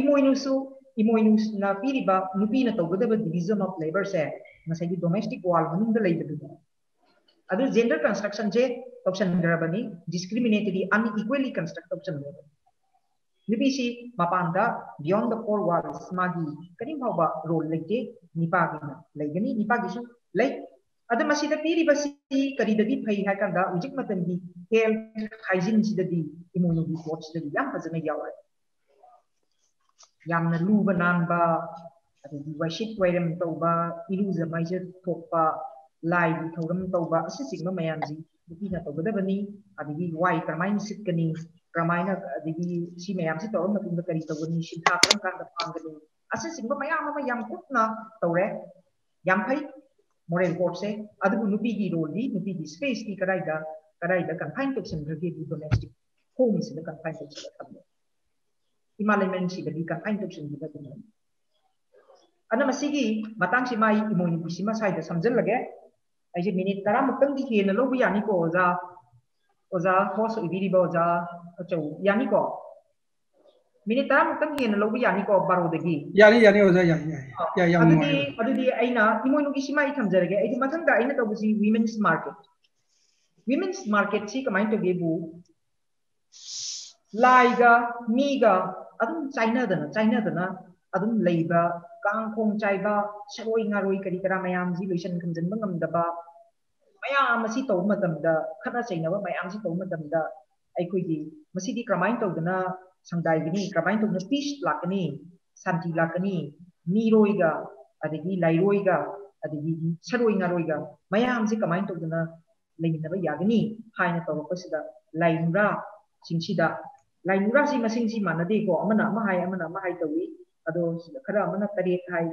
ꯏꯃꯣꯏꯅꯨꯁꯨ ꯏꯃꯣꯏꯅꯨꯅ ꯄꯤꯔꯤꯕ ꯅꯨꯄꯤꯅ ꯇꯧꯒꯗꯕ ꯗꯤꯕꯤꯖꯟ ꯑꯣꯐ ꯂꯦꯕꯔꯁꯦ ꯉꯁꯥꯏꯒꯤ ꯗꯣꯃꯦꯁꯇꯤꯛ ꯋꯥꯜ ꯃꯅꯨꯡꯗ ꯂꯩꯕꯗꯨꯅꯤ ꯑꯗꯨ ꯖꯦꯟꯗꯔ ꯀꯟꯁꯇ꯭ꯔꯛꯁꯟꯁꯦ ꯇꯧꯁꯟꯈ꯭ꯔꯕꯅꯤ ꯗꯤꯁꯀ꯭ꯔꯤꯃꯤꯅꯦꯇꯔꯤ ꯑꯟꯏꯀ꯭ꯋꯦꯂꯤ ꯀꯟꯁꯇ꯭ꯔꯛ ꯇꯧꯁꯟꯈ꯭ꯔꯕ ꯅꯨꯄꯤꯁꯤ ꯃꯄꯥꯟꯗ ꯕꯤꯌꯣꯟ ꯗ ꯐꯣꯔ ꯋꯥꯜꯁ ꯃꯥꯒꯤ ꯀꯔꯤꯝ ꯐꯥꯎꯕ ꯔꯣꯜ ꯂꯩꯇꯦ ꯅꯤꯄꯥꯒꯤꯅ ꯂꯩꯒꯅꯤ ꯅꯤꯄꯥꯒꯤꯁꯨ ꯂꯩ ꯑꯗꯨ ꯃꯁꯤꯗ ꯄꯤꯔꯤꯕꯁꯤ ꯀꯔꯤꯗꯒꯤ ꯐꯩ ꯍꯥꯏ ꯀꯥꯟꯗ ꯍꯧꯖꯤꯛ ꯃꯇꯝꯒꯤ ꯍꯦꯜꯊ ꯍꯥꯏꯖꯤꯟꯁꯤꯗꯗꯤ ꯏꯃꯣꯏꯅꯨꯒꯤ ꯄꯣꯠꯁꯤꯗꯗꯤ ꯌꯥꯝ ꯐꯖꯅ ꯌꯥꯎꯔꯦ yamna luba nanba adagi worship wairam tauba iruza maija thokpa lai bi thoram tauba asi singma mayam ji nupi na tauba dabani adagi wai kramain sitkani kramaina adagi si mayam si tauram matinda kari tawani shidha kram kan da pangani asi singma mayam ma yam kutna tawre yam phai moral court se adu nupi gi role di nupi gi space ki karai da karai da kan find to sim rage di domestic home se da kan find to sim इमालिमेंट की काइंडक्शन अनम की मतंग से माई immunity side समझलगे ऐसे तरह हेन हेन lobe यानीको बारोदी यानी यानी women's market women's market से कमाई तो गेबू लाइगा मीगा ꯑꯗꯨꯝ ꯆꯥꯏꯅꯗꯅ ꯆꯥꯏꯅꯗꯅ ꯑꯗꯨꯝ ꯂꯩꯕ ꯀꯥꯡꯈꯣꯡ ꯆꯥꯏꯕ ꯁꯔꯣꯏ ꯉꯥꯔꯣꯏ ꯀꯔꯤ ꯀꯔꯥ ꯃꯌꯥꯝꯁꯤ ꯂꯣꯏꯁꯟ ꯈꯝꯖꯤꯟꯕ ꯉꯝꯗꯕ ꯃꯌꯥꯝ ꯑꯁꯤ ꯇꯧꯕ ꯃꯇꯝꯗ ꯈꯠꯅ ꯆꯩꯅꯕ ꯃꯌꯥꯝꯁꯤ ꯇꯧꯕ ꯃꯇꯝꯗ ꯑꯩꯈꯣꯏꯒꯤ ꯃꯁꯤꯗꯤ ꯀꯔꯝꯍꯥꯏꯅ ꯇꯧꯗꯅ ꯁꯪꯗꯥꯏꯒꯅꯤ ꯀꯔꯝꯍꯥꯏꯅ ꯇꯧꯗꯅ ꯄꯤꯁ ꯂꯥꯛꯀꯅꯤ ꯁꯥꯟꯇꯤ ꯂꯥꯛꯀꯅꯤ ꯃꯤꯔꯣꯏꯒ ꯑꯗꯒꯤ ꯂꯥꯏꯔꯣꯏꯒ ꯑꯗꯒꯤ ꯁꯔꯣꯏ ꯉꯥꯔꯣꯏꯒ ꯃꯌꯥꯝꯁꯤ ꯀꯃꯥꯏꯅ ꯇꯧꯗꯅ ꯂꯩꯃꯤꯟꯅꯕ ꯌꯥꯒꯅꯤ ꯍꯥꯏꯅ ꯇꯧꯔꯛꯄꯁꯤꯗ ꯂꯥꯏꯅꯨꯔꯥꯁꯤꯡꯁꯤꯗ ꯂꯥꯏꯅꯨꯔꯥꯁꯤ ꯃꯁꯤꯡꯁꯤ ꯃꯥꯟꯅꯗꯦꯀꯣ ꯑꯃꯅ ꯑꯃ ꯍꯥꯏ ꯑꯃꯅ ꯑꯃ ꯍꯥꯏ ꯇꯧꯏ ꯑꯗꯣ ꯈꯔ ꯑꯃꯅ ꯇꯔꯦꯠ ꯍꯥꯏ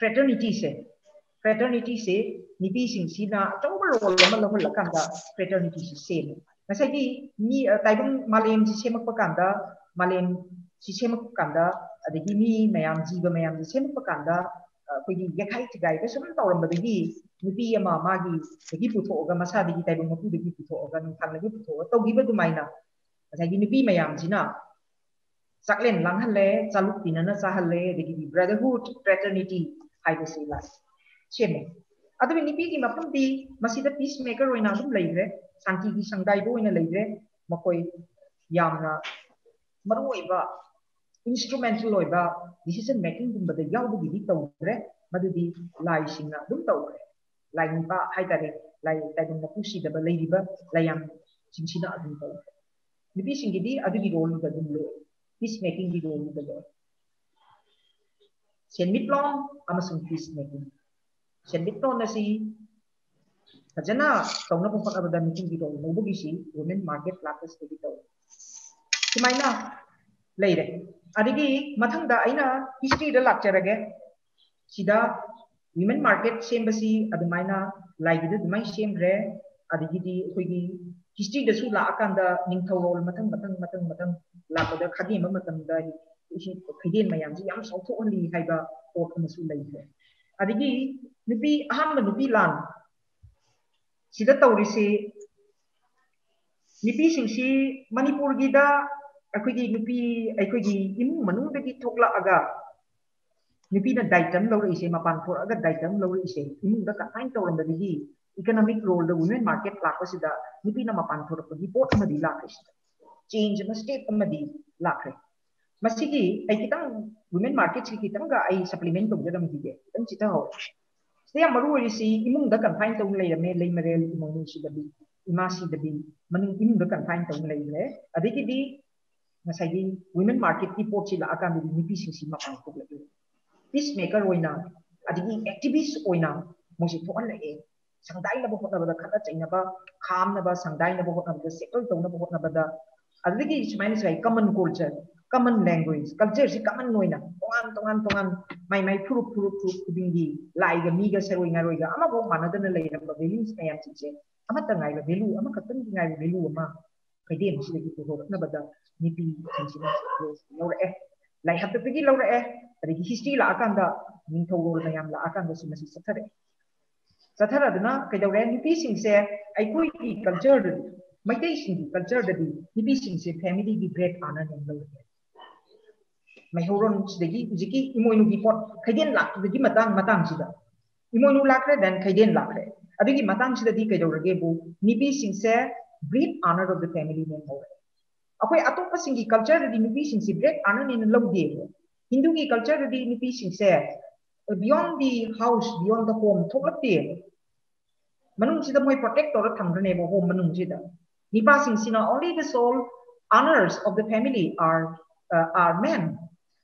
fraternity se. Fraternity se nipi sing si na chawba lo lama lo la kan da fraternity se se na sai gi ni eh, taibung malem ji semak pa kan da malem ji semak pa kan da adagi mi mayam ji ba mayam ji semak pa kan da eh, ko gi yakai tigai ba sum ta lama ya gi ma ma gi gi pu tho ga ma sa gi ma pu gi pu tho ga ni kan gi pu tho to gi ba du mai na. Sa gi nipi mayam ji na. Saklen lang le chaluk tinana sa le brotherhood fraternity. ꯍꯥꯏꯕꯁꯤ ꯂꯥꯛ ꯁꯦꯝꯃꯦ ꯑꯗꯨꯒ ꯅꯨꯄꯤꯒꯤ ꯃꯐꯝꯗꯤ ꯃꯁꯤꯗ piece maker ꯑꯣꯏꯅ ꯑꯗꯨꯝ ꯂꯩꯈ꯭ꯔꯦ ꯁꯥꯟꯇꯤꯒꯤ ꯁꯪꯗꯥꯏꯕ ꯑꯣꯏꯅ ꯂꯩꯈ꯭ꯔꯦ ꯃꯈꯣꯏ ꯌꯥꯝꯅ ꯃꯔꯨꯑꯣꯏꯕ 샌밑롱 아마슨 비스네기 샌밑롱 나시 하잖아 동나 women market 미팅 기도 노부기시 오멘 마켓 플라스 기도 matang 레이레 aina 마탕다 아이나 히스토리를 락처라게 시다 women market sembasi adumaina laigida dumai semre adigidi khoigi history da su la akanda ningthau rol matang matang matang matang la ko da khadi matang ꯈꯩꯗꯦꯟ ꯃꯌꯥꯝꯁꯤ ꯌꯥꯝ ꯆꯥꯎꯊꯣꯛꯍꯜꯂꯤ ꯍꯥꯏꯕ ꯄꯣꯠ ꯑꯃꯁꯨ ꯂꯩꯈ꯭ꯔꯦ ꯑꯗꯒꯤ ꯅꯨꯄꯤ ꯑꯍꯥꯟꯕ ꯅꯨꯄꯤ ꯂꯥꯟ ꯁꯤꯗ ꯇꯧꯔꯤꯁꯤ ꯅꯨꯄꯤꯁꯤꯡꯁꯤ ꯃꯅꯤꯄꯨꯔꯒꯤꯗ ꯑꯩꯈꯣꯏꯒꯤ ꯅꯨꯄꯤ ꯑꯩꯈꯣꯏꯒꯤ ꯏꯃꯨꯡ ꯃꯅꯨꯡꯗꯒꯤ ꯊꯣꯛꯂꯛꯑꯒ ꯅꯨꯄꯤꯅ ꯗꯥꯏꯇꯝ ꯂꯧꯔꯛꯏꯁꯦ ꯃꯄꯥꯟ ꯊꯣꯛꯑꯒ ꯗꯥꯏꯇꯝ ꯂꯧꯔꯛꯏꯁꯦ ꯏꯃꯨꯡꯗ ꯀꯃꯥꯏꯅ ꯇꯧꯔꯝꯕꯗꯒꯤ ꯏꯀꯣꯅꯣꯃꯤꯛ ꯔꯣꯜꯗ ꯋꯨꯃꯦꯟ ꯃꯥꯔꯀꯦꯠ ꯂꯥꯛꯄꯁꯤꯗ ꯅꯨꯄꯤꯅ ꯃꯄꯥꯟ ꯊꯣꯛꯂꯛꯄꯒꯤ ꯄꯣꯠ ꯑꯃꯗꯤ ꯂꯥꯛꯈ꯭ꯔꯦ ꯁꯤꯗ ꯆꯦꯟꯖ ꯑꯃ ꯁ꯭ꯇꯦꯞ ꯑꯃꯗꯤ ꯂꯥꯛꯈ꯭ꯔꯦ ꯃꯁꯤꯒꯤ ꯑꯩ ꯈꯤꯇꯪ ꯋꯨꯃꯦꯟ ꯃꯥꯔꯀꯦꯠꯁꯤ ꯈꯤꯇꯪꯒ ꯑꯩ ꯁꯄ꯭ꯂꯤꯃꯦꯟ ꯇꯧꯖꯔꯝꯈꯤꯒꯦ ꯈꯤꯇꯪ ꯆꯤꯊꯍꯧꯔꯦ ꯁꯤꯗ ꯌꯥꯝ ꯃꯔꯨ ꯑꯣꯏꯔꯤꯁꯤ ꯏꯃꯨꯡꯗ ꯀꯟꯐꯥꯏꯟ ꯇꯧꯅ ꯂꯩꯔꯝꯃꯦ ꯂꯩꯃꯔꯦꯜ ꯏꯃꯣꯏꯅꯨꯁꯤꯗꯗꯤ ꯏꯃꯥꯁꯤꯗꯗꯤ ꯃꯅꯨꯡ ꯏꯃꯨꯡꯗ ꯀꯟꯐꯥꯏꯟ ꯇꯧꯅ ꯂꯩꯈ꯭ꯔꯦ ꯑꯗꯒꯤꯗꯤ ꯉꯁꯥꯏꯒꯤ ꯋꯨꯃꯦꯟ ꯃꯥꯔꯀꯦꯠꯀꯤ ꯄꯣꯠꯁꯤ ꯂꯥꯛꯑꯀꯥꯟꯗꯗꯤ ꯅꯨꯄꯤꯁꯤꯡꯁꯤ ꯃꯄꯥꯟ ꯊꯣꯛꯂꯛꯏ ꯄꯤꯁ ꯃꯦꯀꯔ ꯑꯣꯏꯅ ꯑꯗꯒꯤ ꯑꯦꯛꯇꯤꯚꯤꯁ ꯑꯣꯏꯅ ꯃꯣꯏꯁꯤ ꯊꯣꯛꯍꯜꯂꯛꯑꯦ ꯁꯪꯗꯥꯏꯅꯕ ꯍꯣꯠꯅꯕꯗ ꯈꯠꯅ ꯆꯩꯅꯕ ꯈꯥꯝꯅꯕ ꯁꯪꯗꯥꯏꯅꯕ ꯍꯣꯠꯅꯕꯗ ꯁꯦꯇꯜ ꯇꯧꯅꯕ ꯍꯣꯠꯅꯕꯗ ꯑꯗꯨꯗꯒꯤ ꯁꯨꯃꯥꯏꯅ ꯉꯁꯥꯏ common culture common language culture si common noina tongan tongan tongan mai mai furu furu furu kudingi lai ga mi ga seroi ngaroi ga ama bo mana dana lai ra values ayam si che ama ta ngai ga value ama ka tan ngai ga value ama kai de den si gi ko na bada ni pi sin sin lo eh lai hab ta gi lo eh tadi gi history la akan da ning thau ro na yam la akan da si ma masi sathare sathara dana kai da re ni pi sing se ai koi ki culture mai dai sing culture da di ni pi sing se family gi great honor ne lo mai मेहरों से इमोनु की pot खैदेन लागू मतंगद इमोनु लाख्रे दें खैदेन लाख्रे कौरगेबू निपी से breath honour of the family name हो अखो अतोप कल्चर निपी से ब्रेक आने लौदे हिंदू की कल्चर निपी से बिओं दि हाउस बिओं दोम थोलते मनुद मई प्रोटेक्ट तौर थाने वो होम मनुद Nipah only the sole honours of the family are are men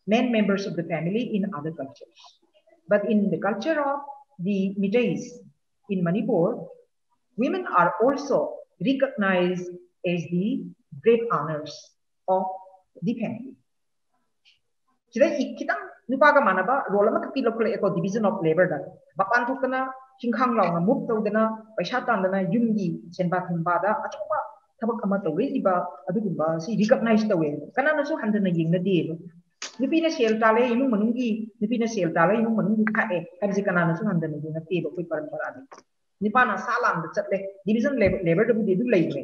men members of the family in other cultures. But in the culture of the Middays in Manipur, women are also recognized as the great honors of the family. Sida ikitang nupaga manaba role ma kati lokle eko division of labor da bapan thukana hingkhang launa move tawdana paisa tandana yumgi senba thumba da achoba thabak ama tawre iba adugumba si recognize tawe kana na so handana yingna de nupina sel tale imung manunggi nupina sel tale imung manunggi khae habsi kana na sun handan ni ngati ba koi parampara ni nipana salam da chatle division labor da budi du lai me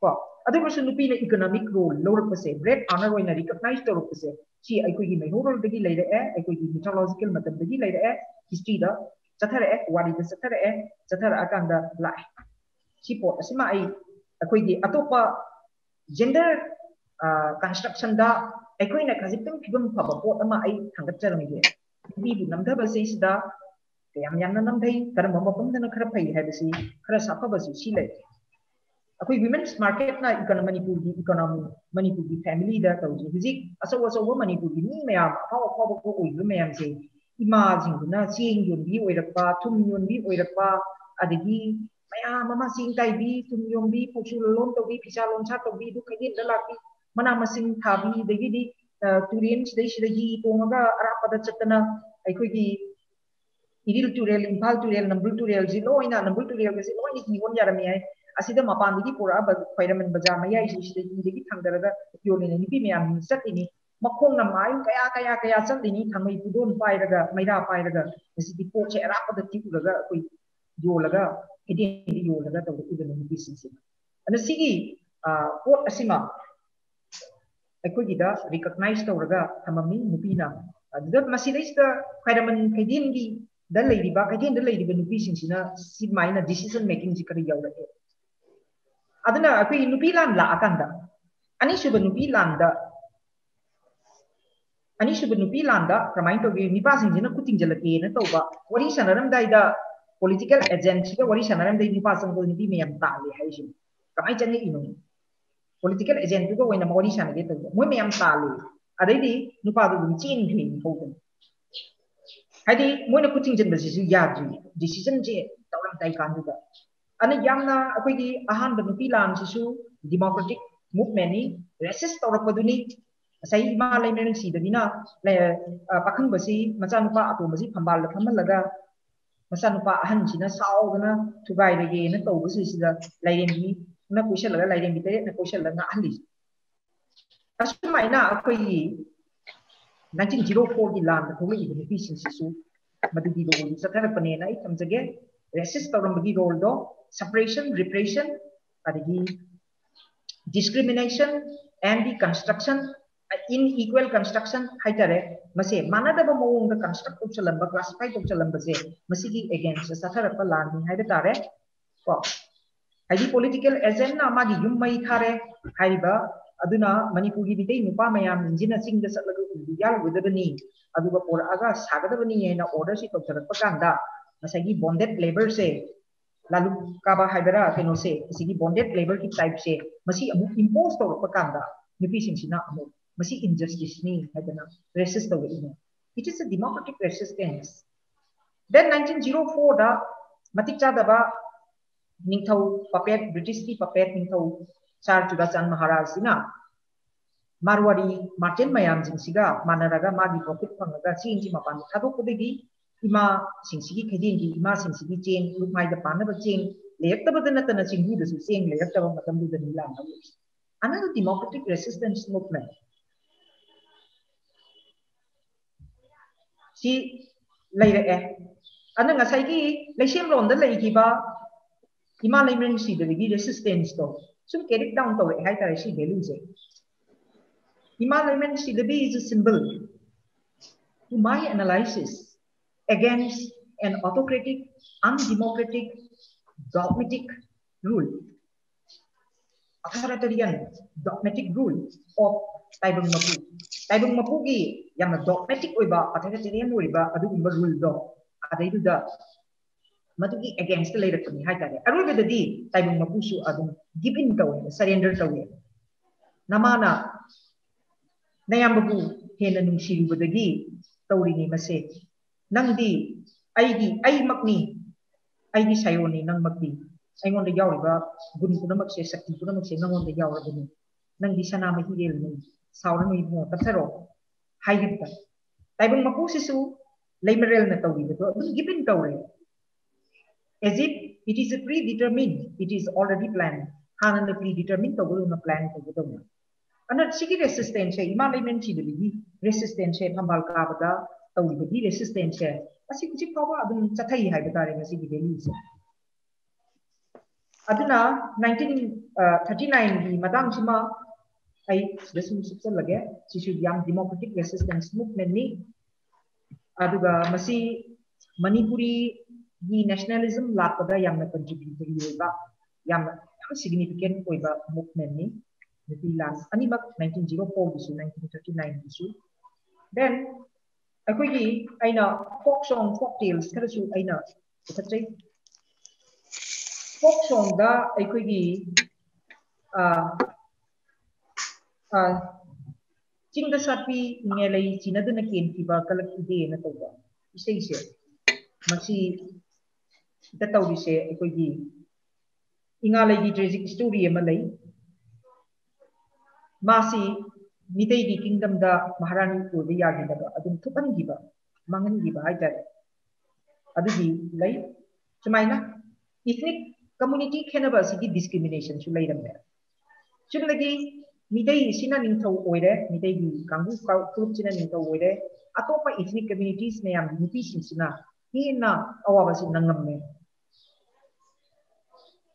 ko adu ko sun nupina economic role lor ko se great honor oina recognize to ko se chi ai gi me role da gi lai da e ai koi gi mythological matam da gi lai e history da chathara e wari da chathara e chathara akan da lai chi po asima ai akhoi gi atopa gender construction da ꯑꯩꯈꯣꯏꯅ ꯈꯖꯤꯛꯇꯪ ꯐꯤꯕꯝ ꯐꯕ ꯄꯣꯠ ꯑꯃ ꯑꯩ ꯊꯥꯡꯒꯠꯆꯔꯝꯒꯦ ꯅꯨꯄꯤꯕꯨ ꯅꯝꯊꯕꯁꯤꯁꯤꯗ ꯀꯌꯥꯝ ꯌꯥꯝꯅ ꯅꯝꯊꯩ ꯀꯔꯝꯕ ꯃꯐꯝꯗꯅ ꯈꯔ ꯐꯩ ꯍꯥꯏꯕꯁꯤ ꯈꯔ ꯁꯥꯐꯕꯁꯤ ꯁꯤ ꯂꯩ ꯑꯩꯈꯣꯏ ꯋꯤꯃꯦꯟꯁ ꯃꯥꯔꯀꯦꯠꯅ ꯃꯅꯤꯄꯨꯔꯒꯤ ꯏꯀꯣꯅꯣꯃꯤ ꯃꯅꯤꯄꯨꯔꯒꯤ ꯐꯦꯃꯤꯂꯤꯗ ꯇꯧꯖꯩ ꯍꯧꯖꯤꯛ ꯑꯆꯧ ꯑꯆꯧꯕ ꯃꯅꯤꯄꯨꯔꯒꯤ ꯃꯤ ꯃꯌꯥꯝ ꯑꯐꯥꯎ ꯑꯐꯥꯎꯕ ꯑꯣꯏꯕ ꯃꯌꯥꯝꯁꯦ ꯏꯃꯥꯁꯤꯡꯗꯨꯅ ꯆꯦꯡ ꯌꯣꯟꯕꯤ ꯑꯣꯏꯔꯛꯄ ꯊꯨꯝ ꯌꯣꯟꯕꯤ ꯑꯣꯏꯔꯛꯄ ꯑꯗꯒꯤ ꯃꯌꯥꯝ ꯑꯃ ꯆꯦꯡ ꯇꯥꯏꯕꯤ ꯊꯨꯝ ꯌꯣꯟꯕꯤ ꯐꯧꯁꯨ ꯂꯣꯟ ꯇꯧꯕꯤ ꯐꯤꯁꯥ ꯂꯣꯟꯁꯥ ꯇꯧꯕꯤ ꯑꯗꯨ ꯀꯩꯊꯦꯜꯗ ꯂꯥꯛꯄꯤ ꯃꯅꯥ ꯃꯁꯤꯡ ꯊꯥꯕꯤ ꯑꯗꯒꯤꯗꯤ ꯇꯨꯔꯦꯟ ꯁꯤꯗꯩꯁꯤꯗ ꯍꯤ ꯇꯣꯡꯉꯒ ꯑꯔꯥꯞꯄꯗ ꯆꯠꯇꯅ ꯑꯩꯈꯣꯏꯒꯤ ꯏꯔꯤꯜ ꯇꯨꯔꯦꯜ ꯏꯝꯐꯥꯜ ꯇꯨꯔꯦꯜ ꯅꯝꯕꯨꯜ ꯇꯨꯔꯦꯜꯁꯤ ꯂꯣꯏꯅ ꯅꯝꯕꯨꯜ ꯇꯨꯔꯦꯜꯒꯁꯤ ꯂꯣꯏꯅ ꯍꯤꯉꯣꯟ ꯌꯥꯔꯝꯃꯤ ꯍꯥꯏ ꯑꯁꯤꯗ ꯃꯄꯥꯟꯗꯒꯤ ꯄꯨꯔꯛꯑꯕ ꯈ꯭ꯋꯥꯏꯔꯝꯕꯟ ꯕꯖꯥꯔ ꯃꯌꯥꯏꯁꯤ ꯁꯤꯗ ꯍꯤꯗꯒꯤ ꯊꯥꯡꯗꯔꯒ ꯌꯣꯜꯂꯤꯅꯤ ꯅꯨꯄꯤ ꯃꯌꯥꯝ ꯆꯠꯂꯤꯅꯤ ꯃꯈꯣꯡꯅ ꯃꯥꯌꯨꯝ ꯀꯌా ꯀꯌꯥ ꯀꯌా ꯆꯠꯂꯤꯅꯤ ꯊꯥꯡꯃꯩ ꯄꯨꯗꯣꯟ ꯄꯥꯏꯔꯒ ꯃꯩꯔꯥ ꯄꯥꯏꯔꯒ ꯃꯁꯤꯗꯤ ꯄꯣꯠꯁꯦ ꯑꯔꯥꯞꯄꯗ ꯇꯤꯛꯎꯔꯒ ꯑꯩꯈꯣꯏ ꯌꯣꯜꯂꯒ ꯀꯩꯊꯦꯜꯗ ꯌꯣꯜꯂꯒ ꯇꯧꯔꯛꯏꯕꯅꯤ ꯅꯨꯄꯤꯁꯤꯡꯁꯤ ꯑꯗꯨꯅ ꯁꯤꯒꯤ ꯄꯣꯠ ꯑꯁꯤꯃ ꯑꯩꯈꯣꯏꯒꯤꯗ ꯔꯤꯀꯛꯅꯥꯏꯖ ꯇꯧꯔꯒ ꯊꯝꯃꯝꯃꯤ ꯅꯨꯄꯤꯅ ꯑꯗꯨꯗ ꯃꯁꯤꯗꯩꯁꯤꯗ ꯈ꯭ꯋꯥꯏꯔꯝꯕꯟ ꯀꯩꯊꯦꯜꯒꯤ ꯗ ꯂꯩꯔꯤꯕ ꯀꯩꯊꯦꯜꯗ ꯂꯩꯔꯤꯕ ꯅꯨꯄꯤꯁꯤꯡꯁꯤꯅ ꯁꯤꯃꯥꯏꯅ ꯗꯤꯁꯤꯖꯟ ꯃꯦꯀꯤꯡꯁꯤ ꯈꯔ ꯌꯥꯎꯔꯛꯑꯦ ꯑꯗꯨꯅ ꯑꯩꯈꯣꯏꯒꯤ ꯅꯨꯄꯤ ꯂꯥꯟ ꯂꯥꯛꯑꯀꯥꯟꯗ ꯑꯅꯤꯁꯨꯕ ꯅꯨꯄꯤ ꯂꯥꯟꯗ ꯑꯅꯤꯁꯨꯕ ꯅꯨꯄꯤ ꯂꯥꯟꯗ ꯀꯃꯥꯏꯅ ꯇꯧꯒꯦ ꯅꯨꯄꯥꯁꯤꯡꯁꯤꯅ ꯈꯨꯠ ꯊꯤꯡꯖꯤꯜꯂꯛꯀꯦꯅ ꯇꯧꯕ ꯋꯥꯔꯤ ꯁꯥꯟꯅꯔꯝꯗꯥꯏꯗ ꯄꯣꯂꯤꯇꯤꯀꯦꯜ ꯑꯦꯖꯦꯟꯁꯤꯒ ꯋꯥꯔꯤ ꯁꯥꯟꯅꯔꯝꯗꯥꯏ ꯅꯨꯄꯥ ꯆꯪꯕ ꯅꯨꯄꯤ ꯃꯌꯥꯝ ꯇꯥꯜꯂꯦ ꯍꯥꯏꯁꯤꯅꯤ ꯀꯃꯥꯏꯅ ꯆꯪꯉꯛꯏꯅꯣ political agent ko wena mo ni shan ge to mo me am talu adai di nu pa du chin gi ni ko hadi mo na kuting jen basi ya ji decision je tawam dai kan du ga yam na akoi gi ahan da nupi lam si su democratic movement ni resist tawrak ba du ni sai ma lai men si da dina le pakhang basi macha nupa pa atom basi phambal la khamal laga macha nu pa ahan ji na sao ga na thubai de ge na tawbu si si da lai ni na puishalga lairen bitare na puishalga nga ahli asumai na akoi 1904 gi lam na thumi gi nupi sin sisu madugi do ni sakara pane na i kamjage resist tawrambagi role do suppression repression adagi discrimination and the construction inequal construction haitare mase manadaba mawung da construct of chalamba classify of chalamba se masigi against sakara pa lam ni haitare ko हाइडी political agent यू मई थारे हाइबा मनपुर की बिते नुप मैम जिना सिंह द सलग उदु याल सागदबनी लेबर से लालू काबा हाइबरा केनो से लेबर की टाइप से मसी अमु इंपोज तोर पकांदा नुपी सिंह सिना अमु मसी 1904 निथौ पपेट ब्रिटिश की पपेट निथौ सार चुगाचान महाराज सिना मारवाड़ी मार्चेंट मयाम जिंसिगा मानरगा मागी प्रॉफिट फंगगा चीन जी मपान थादो कोदेगी इमा सिंसिगी खदेंगी इमा की चेन रुमाई द पानब चेन लेयक्तब द नतन चिंगी दसु चेन लेयक्तब मतम दु दनिला Nabu another democratic resistance movement. Si lai re eh. Anang asai ki, lai sem ron da lai ki ꯏꯃꯥꯟꯅꯕꯁꯤꯗꯒꯤ ꯔꯦꯁꯤꯁꯇꯦꯟꯁꯇꯣ ꯁꯨꯝ ꯀꯦꯔꯤꯛ ꯗꯥꯎꯟ ꯇꯧꯔꯛꯑꯦ ꯍꯥꯏꯇꯥꯔꯦ ꯁꯤ ꯚꯦꯂꯨꯁꯦ ꯏꯃꯥꯟꯅꯕꯁꯤꯗꯕꯤ Is a symbol, to my analysis against an autocratic, undemocratic, dogmatic rule, authoritarian dogmatic rule of Taibang Mapu. Taibang Mapu ki yamna dogmatic oiba authoritarian oiba adugumba rule do. Adaidu da matuki against the later kami hai tare. Aru beda di Taibang Mapu su adu give in tawe, surrender tawe. Namana ꯅꯌꯥꯝꯕꯕꯨ ꯍꯦꯟꯅ ꯅꯨꯡꯁꯤꯔꯨꯕꯗꯒꯤ ꯇꯧꯔꯤꯅꯤ ꯃꯁꯦ ꯅꯪꯗꯤ ꯑꯩꯒꯤ ꯑꯩꯃꯛꯅꯤ ꯑꯩꯒꯤ ꯁꯥꯌꯣꯟꯅꯤ ꯅꯪꯃꯛꯇꯤ ꯑꯩꯉꯣꯟꯗ ꯌꯥꯎꯔꯤꯕ ꯒꯨꯟ ꯄꯨꯝꯅꯃꯛꯁꯦ ꯁꯛꯇꯤ ꯄꯨꯝꯅꯃꯛꯁꯦ ꯅꯪꯉꯣꯟꯗ ꯌꯥꯎꯔꯕꯅꯤ ꯅꯪꯗꯤ ꯁꯅꯥꯃꯍꯤꯔꯦꯜꯅꯤ ꯁꯥꯎꯔꯅꯨ ꯏꯕꯨꯡꯉꯣ ꯇꯞꯊꯔꯣ ꯍꯥꯏꯈꯤꯕꯗ ꯇꯥꯏꯕꯪ ꯃꯄꯨꯁꯤꯁꯨ ꯂꯩꯃꯔꯦꯜꯅ ꯇꯧꯔꯤꯕꯗꯣ ꯑꯗꯨꯝ ꯒꯤꯞ ꯏꯟ ꯇꯧꯔꯦ as if it is a predetermined, it is already planned. Hana predetermined, the will not plan to go down. And sige resistance, imali mentioned the resistance, Pambal Kavada, the will be resistance. As you could power the Chatai Hypertarian as it is. Aduna, 1939, the Madame Shima, I listen to Sipsalage, she should young democratic resistance movement. Aduga Masi Manipuri gi nationalism lakada yamna contributory oiba yam significant oiba movement ni the last animak 1904 gisu 1939 gisu then ꯑꯩꯈꯣꯏꯒꯤ ꯑꯩꯅ folk song folk tales ꯈꯔꯁꯨ ꯑꯩꯅ ꯄꯨꯊꯠꯆꯩ folk ꯁꯣꯡꯗ ꯑꯩꯈꯣꯏꯒꯤ ꯆꯤꯡꯗ ꯁꯥꯠꯄꯤ ꯏꯉꯦꯂꯩ ꯆꯤꯅꯗꯨꯅ ꯀꯦꯟꯈꯤꯕ ꯀꯂꯛꯈꯤꯗꯦꯅ ꯇꯧꯕ ꯏꯁꯩꯁꯦ ꯃꯁꯤ ꯗ ꯇꯧꯔꯤꯁꯦ ꯑꯩꯈꯣꯏꯒꯤ ꯏꯉꯥꯂꯩꯒꯤ ꯇ꯭ꯔꯦꯖꯤꯛ ꯁ꯭ꯇꯣꯔꯤ ꯑꯃ ꯂꯩ ꯃꯥꯁꯤ ꯃꯤꯇꯩꯒꯤ ꯀꯤꯡꯗꯝꯗ ꯃꯍꯥꯔꯥꯅꯤ ꯑꯣꯏꯕ ꯌꯥꯈꯤꯗꯕ ꯑꯗꯨꯝ ꯊꯨꯞꯍꯟꯈꯤꯕ ꯃꯥꯡꯍꯟꯈꯤꯕ ꯍꯥꯏꯇꯥꯔꯦ ꯑꯗꯨꯒꯤ ꯂꯩ ꯁꯨꯃꯥꯏꯅ ꯏꯊꯅꯤꯛ ꯀꯝꯃꯨꯅꯤꯇꯤ ꯈꯦꯠꯅꯕ ꯑꯁꯤꯒꯤ ꯗꯤꯁꯀ꯭ꯔꯤꯃꯤꯅꯦꯁꯟꯁꯨ ꯂꯩꯔꯝꯃꯦ ꯆꯨꯝꯅꯒꯤ ꯃꯤꯇꯩꯁꯤꯅ ꯅꯤꯡꯊꯧ ꯑꯣꯏꯔꯦ ꯃꯤꯇꯩꯒꯤ ꯀꯥꯡꯕꯨ ꯐꯨꯔꯨꯞꯁꯤꯅ ꯅꯤꯡꯊꯧ ꯑꯣꯏꯔꯦ ꯑꯇꯣꯞꯄ ꯏꯊꯅꯤꯛ ꯀꯝꯃ꯭ꯌꯨꯅꯤꯇꯤꯁ ꯃꯌꯥꯝꯒꯤ ꯅꯨꯄꯤꯁꯤꯡꯁꯤꯅ ꯍꯦꯟꯅ ꯑꯋꯥꯕꯁꯤ ꯅꯪꯉꯝꯃꯦ ꯁꯤꯒꯤ ꯏꯊꯅꯤꯛꯀꯤ ꯗꯤꯁꯀ꯭ꯔꯤꯃꯤꯅꯦꯁꯟ ꯂꯩꯕꯁꯤꯅ ꯃꯔꯝ ꯑꯣꯏꯗꯅ subsidiary ethnic community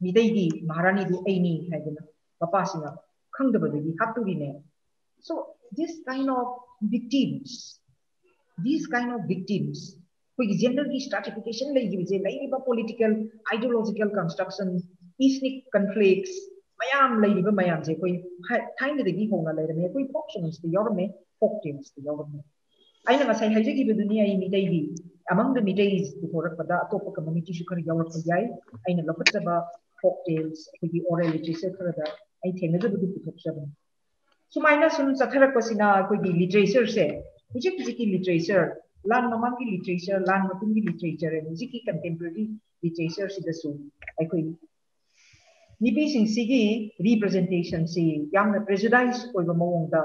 mana midai di maharani du aini haidana mapa singa khangdaba gi haturi ne so this kind of victims, these kind of victims, which gender की stratification ले गिजे ले बा political ideological construction ethnic conflicts mayam ले Riba mayam जे कोई time de gi hona le me कोई options de yor me cocktails de yor me aina nga sai haje gi be dunia i midai gi among the midais to horak pada atop community shu khar yor pa jai aina thengna da bu ku thok सुमाइना सुन चथरकपसिना अखोगी literature से literature लान ममांगी literature लान literature and हुजिकी contemporary literature सिदसु अखोई निपी सिंसिगी रिप्रेजेंटेशन से ओइबा मवंगदा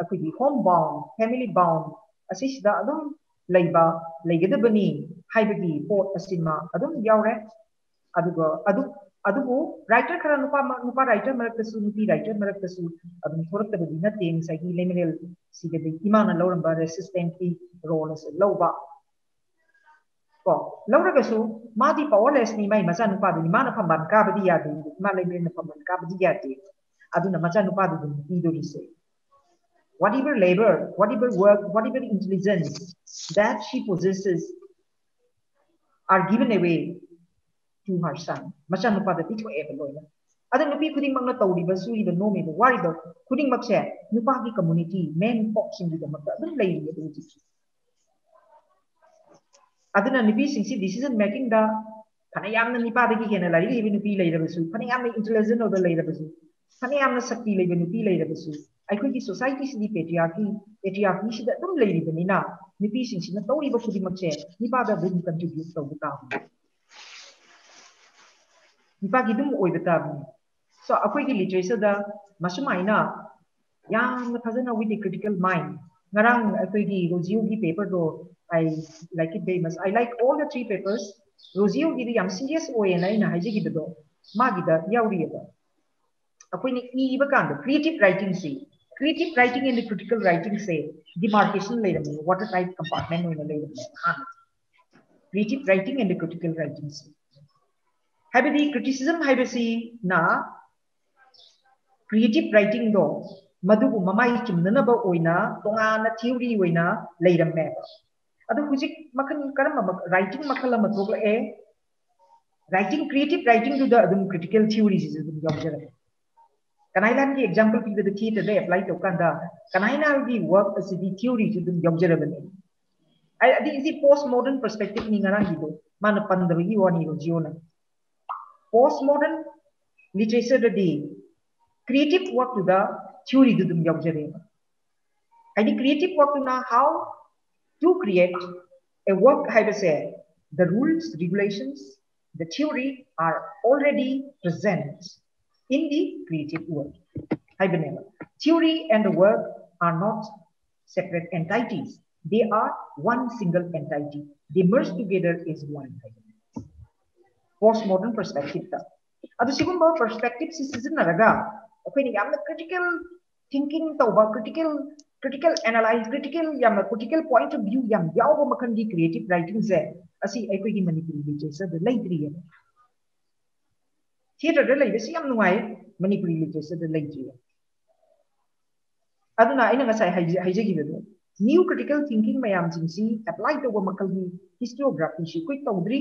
अखोगी होम बाउंड फैमिली बाउंड असिसिदा अदम leiba leigedabani haibagi port asima adum yaure adugo adu अदुबु राइटर खरा नुपा नुपा राइटर मरक्तसु नुपी राइटर मरक्तसु अदुम थोरक्तबदि नते ngsaigi लेमिनल सिगदि इमाना लौरंबा रेसिस्टेंट की रोल अस लौबा को लौरगसु मादि पावरलेस नि माई मचा नुपा दि माना फंबन का बदि यादि मा लेमिनल फंबन का to her son macha nupa da tiko e loina ada nupi khuding mangna tawri ba sui da no me da wari da khuding mak se nupa ki community men pop sing da mak da dum lai ni da ji aduna nupi sing si decision making da khana yam na nipa da ki hena lai ri nupi lai da su khana yam na intelligent of da lai da su khana yam na sakti lai nupi lai da su ꯑꯩꯈꯣꯏꯒꯤ ꯁꯣꯁꯥꯏꯇꯤꯁꯤꯗꯤ ꯄꯦꯇ꯭ꯔꯤꯌꯥꯔꯀꯤ ꯄꯦꯇ꯭ꯔꯤꯌꯥꯔꯀꯤꯁꯤꯗ ꯑꯗꯨꯝ ꯂꯩꯔꯤꯕꯅꯤꯅ ꯅꯨꯄꯤꯁꯤꯡꯁꯤꯅ ꯇꯧꯔꯤꯕ ꯈꯨꯗꯤꯡꯃꯛꯁꯦ ꯅꯤꯄꯥꯗ ꯑꯗꯨꯝ contribute ꯇꯧꯕ ꯇꯥꯕꯅꯤ ꯅꯨꯄꯥꯒꯤ ꯑꯗꯨꯝ ꯑꯣꯏꯕ ꯇꯥꯕꯅꯤ ꯁꯣ ꯑꯩꯈꯣꯏꯒꯤ ꯂꯤꯇꯔꯦꯆꯔꯗ ꯃꯁꯨꯃꯥꯏꯅ ꯌꯥꯝꯅ ꯐꯖꯅ with the critical mind ngarang akoigi rozio gi paper do i like it very much i like all the three papers rozio gi yam serious oye na ina haji gi do ma gi da yauri ba akoi ni ni ba kan creative writing si creative writing and critical writing say demarcation le dam water type compartment no le dam creative writing and critical writing si ꯍꯥꯏꯕꯗꯤ criticism ꯍꯥꯏꯕꯁꯤꯅ creative ꯔꯥꯏꯇꯤꯡꯗꯣ ꯃꯗꯨꯕꯨ ꯃꯃꯥꯏ ꯆꯨꯝꯅꯅꯕ ꯑꯣꯏꯅ ꯇꯣꯉꯥꯟꯅ theory ꯑꯣꯏꯅ ꯂꯩꯔꯝꯃꯦ ꯑꯗꯣ ꯍꯧꯖꯤꯛ ꯃꯈꯜ ꯀꯔꯝꯕ ꯔꯥꯏꯇꯤꯡ ꯃꯈꯜ ꯑꯃ ꯊꯣꯛꯂꯛꯑꯦ ꯔꯥꯏꯇꯤꯡ ꯀ꯭ꯔꯤꯌꯦꯇꯤꯞ ꯔꯥꯏꯇꯤꯡꯗꯨꯗ ꯑꯗꯨꯝ ꯀ꯭ꯔꯤꯇꯤꯀꯦꯜ ꯊꯤꯑꯣꯔꯤꯁꯤꯁꯨ ꯑꯗꯨꯝ ꯌꯥꯎꯖꯔꯦ ꯀꯅꯥꯏꯂꯥꯟꯒꯤ ꯑꯦꯛꯖꯥꯝꯄꯜ ꯄꯤꯕꯗ ꯊꯤꯑꯦꯇꯔꯗ ꯑꯦꯄ꯭ꯂꯥꯏ ꯇꯧꯀꯥꯟꯗ ꯀꯅꯥꯏꯂꯥꯟꯒꯤ ꯋꯥꯔꯛ ꯑꯁꯤꯗꯤ ꯊꯤꯑꯣꯔꯤꯁꯨ ꯑꯗꯨꯝ ꯌꯥꯎꯖꯔꯕꯅꯤ ꯑꯗꯤ ꯏꯁꯤ ꯄꯣꯁ ꯃꯣꯗꯔꯟ ꯄꯔꯁꯄꯦꯛꯇꯤꯞꯅꯤ ꯉꯔꯥꯡꯒꯤꯗꯣ ꯃꯥꯅ ꯄꯟꯗꯕꯒꯤ ꯋꯥꯅꯤ ꯔꯣꯖꯤꯌꯣꯅ പോസ്റ്റ്മോഡേൺ ലിറ്ററേച്ചറുടെ creative work work The theory do dum yong jere and the creative work na how to create a work I say the rules regulations the theory are already present in the creative work I never theory and the work are not separate entities. They are one single entity. They merge together is one entity. post modern perspective ta adu sigun ba perspective si sizin na raga okay ni yamna critical thinking ta ba critical critical analyze critical yamna critical point of view yam yaw ba makan di creative writing ze asi ai akhoi ni manipuri di che sa de lai tri ya theater de lai si yam nu ai manipuli nuai che sa de lai tri ya aduna aina hai haije gi de new critical thinking mayam jing si apply to ba makan ni historiography si koi tawdri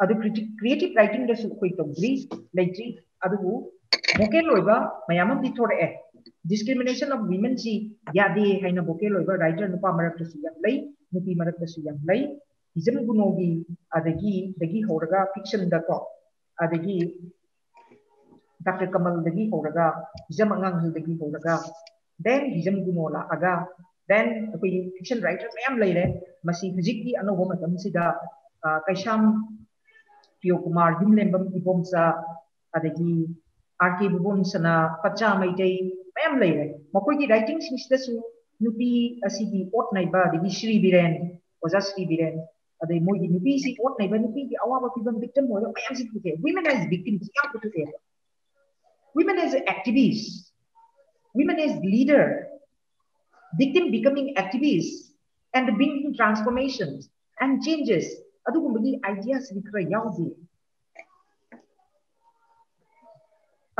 creative writing लेट्री अब बोके मैम दिथोर discrimination of women से यादे है बोके writer नुप मरक्तुपी मरक्तुम गुनोगी फिक्शन को डॉक्टर कमल हिजम अंगी हो देन हिजम गुनो लाग देन फिक्शन राइटर मैम लेर हजिकी अनौब कैसा Pio Kumar Yum Adagi Arki Bubunsana Pacha Maite Mam writing sister Nupi Asigi Ot Naiba the Vishri Biren was a Nupi see Nupi the Awa people victim women as victims women as activists women as leader Victims becoming activists and bringing transformations and changes ꯑꯗꯨꯒꯨꯝꯕꯒꯤ ideas ꯈꯔ ꯌꯥꯎꯗꯦ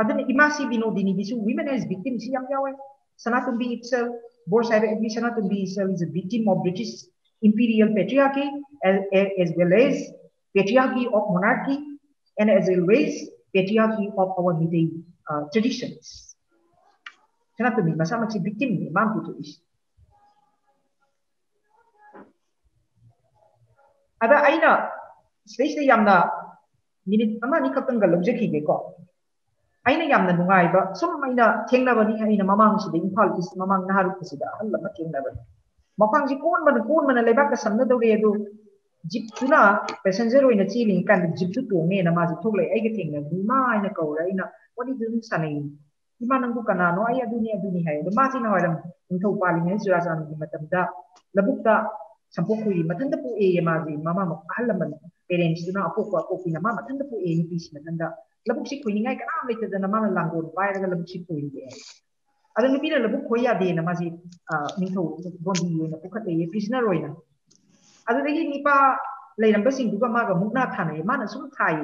ꯑꯗꯨꯅ ꯏꯃꯥꯁꯤ ꯕꯤꯅꯣꯗꯤꯅꯤꯒꯤꯁꯨ women as victim ꯁꯤ ꯌꯥꯝ ꯌꯥꯎꯋꯦ Sanatumbi itself Bose Saibaghi Sanatumbi itself is a victim of British imperial patriarchy as, as well as patriarchy of monarchy and as well as patriarchy of our Meitei uh, traditions. Kenapa ni? Masa macam bikin ni mampu tu Ada aina space ni yamna minit ama ni kapang galam je kige ko. Aina yamna nungai ba sum aina thengna ba ni aina mamang si ding phal is mamang na haru si da alla ma thengna ba. Mapang si kon man kon man leba ka samna do re do jip tuna passenger oina chi ling kan jip tu tu nge na ma ji thok le ai ga thengna ni ma aina ko ra aina what is this sanai ima nangku kanano ai aduni aduni hai do ma sina waram nthau pali ne sura san gi matam da labukta sampo kui matan da pu e ma ji mama mo ahal lam parents na apu ko apu na mama matan da pu e ni pis matan da labuk si kui ngai kana le ta na mama lango bai ga labuk si kui de ada nupi na labuk koi ya de na ma ji ni tho bondi na pu khat e prisoner roi na ada de ni pa le lam ba sing du ga ma ga na thana e ma na sum thai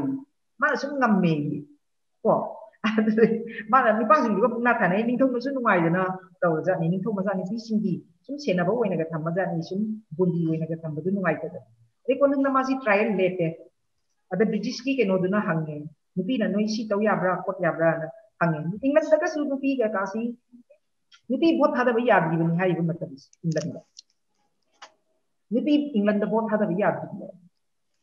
ma na sum ngam me ko mana ꯅꯨꯄꯥꯁꯤꯡꯗꯨꯒ ꯄꯨꯛꯅꯥ ꯊꯥꯅꯩ ꯅꯤꯡꯊꯧꯅꯁꯨ ꯅꯨꯡꯉꯥꯏꯗꯅ ꯇꯧꯔꯖꯥꯠꯅꯤ ꯅꯤꯡꯊꯧ ꯃꯆꯥ ꯅꯨꯄꯤꯁꯤꯡꯒꯤ ꯁꯨꯝ ꯁꯦꯟꯅꯕ ꯑꯣꯏꯅꯒ ꯊꯝꯕꯖꯥꯠꯅꯤ ꯁꯨꯝ ꯕꯨꯟꯗꯤ ꯑꯣꯏꯅꯒ ꯊꯝꯕꯗꯨ ꯅꯨꯡꯉꯥꯏꯇꯗꯅ ꯑꯗꯩ ꯀꯣꯟꯅ ꯃꯥꯁꯤ ꯇ꯭ꯔꯥꯌꯦꯜ ꯂꯦꯞꯄꯦ ꯑꯗ ꯕ꯭ꯔꯤꯇꯤꯁꯀꯤ ꯀꯩꯅꯣꯗꯨꯅ ꯍꯪꯉꯦ ꯅꯨꯄꯤꯅ ꯅꯣꯏ ꯁꯤ ꯇꯧ ꯌꯥꯕ꯭ꯔꯥ ꯈꯣꯠ ꯌꯥꯕ꯭ꯔꯥꯅ ꯍꯪꯉꯦ ꯏꯪꯂꯟꯗꯒꯁꯨ ꯅꯨꯄꯤꯒ ꯀꯥꯁꯤ ꯅꯨꯄꯤ ꯚꯣꯠ ꯊꯥꯗꯕ ꯌꯥꯗ꯭ꯔꯤꯕꯅꯤ ꯍꯥꯏꯔꯤꯕ ꯃꯇꯝꯁꯤ ꯏꯪꯂꯟꯗ ꯅꯨꯄꯤ ꯏꯪꯂꯟꯗ ꯚꯣꯠ ꯊꯥꯗꯕ ꯌꯥꯗ꯭ꯔꯤꯕꯅꯦ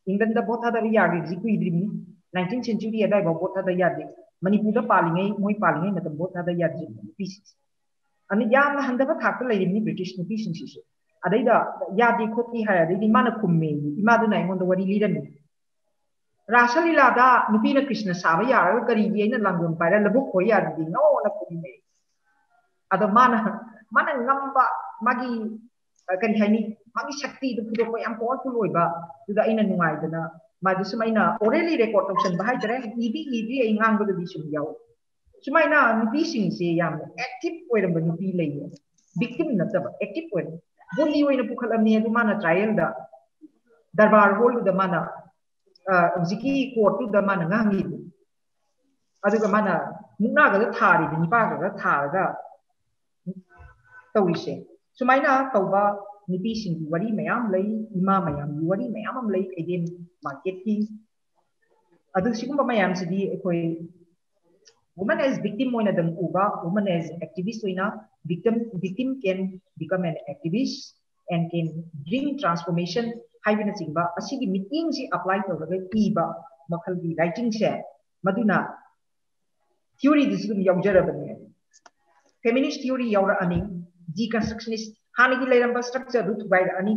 ꯏꯪꯂꯟꯗ ꯚꯣꯠ ꯊꯥꯗꯕ ꯌꯥꯈꯤꯕꯁꯤ ꯀꯨꯏꯗ꯭ꯔꯤꯕꯅꯤ ꯅꯥꯏꯟꯇꯤꯟ ꯁꯦꯟꯆꯨꯔꯤ ꯑꯗꯥꯏꯐꯥꯎ ꯚꯣꯠ ꯊꯥꯗ ꯌꯥꯗꯦ मनपुर पाली मो पाली मतलब बोटना याद्री अने ब्रिटिश नुपी अदे खोटी है इमा खुमे इमा लीरनी रास लीला कृष्ण साब यार करी लंगों पाइर लबू खो यादी नौना खुमे अद मान नंब मागी कहीं शक्ति फुदों फुल madi sumaina orally record option bahai tare ibi ibi ai ngang bodu bisum yau sumaina nupi sing se yam active oiram ba nupi lei victim na tab active oir bully oina pukhalam ne adu mana trial da darbar hol da mana jiki court da mana ngangi adu ga mana mukna ga da thari ni pa ga da thar ga tawise sumaina tawba मयाम लई इमा मयाम worry मयाम अम लई Eden market की अदु सिगुम्बा मयाम सिदी एकोई woman as victim moina dang uba woman as activist oina victim victim can become an activist and can bring transformation haibina singba asigi meeting si apply tawraga iba makhal gi writing se maduna theory this is disgum yawjarabane feminist theory yawra ani deconstructionist हानगी लेरंबा structure दु थुगाइर अनि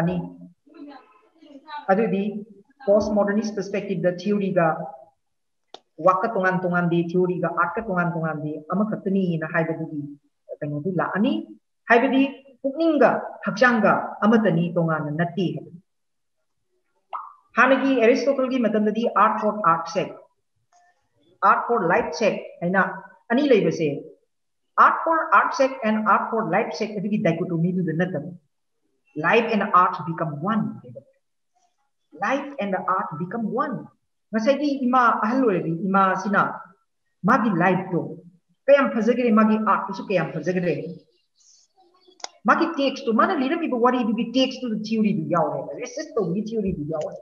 अनि अदुदि post modernist perspective the theory गा वाक तोंगान तोंगान दि theory गा आर्ट का तोंगान तोंगान दि अम खतनी न हाइबदि कनो दु ला अनि हाइबदि पुकनिंगा हक्चांगा अमतनी तोंगान नत्ती हानगी एरिस्टोटल की मतंददि art for art sake art for life sake हैना अनि लेबसे Art for art sake and art for life sake એવી ડાયકોટોમી dichotomy ન થતું life and art become one. Life and the art become one. Ngasi ima ahlori ima sina. Magi life to kayam phajagre magi art. To kayam phajagre magi text to mana lira mi wari bi text to the theory bi yawe this is the theory bi yawe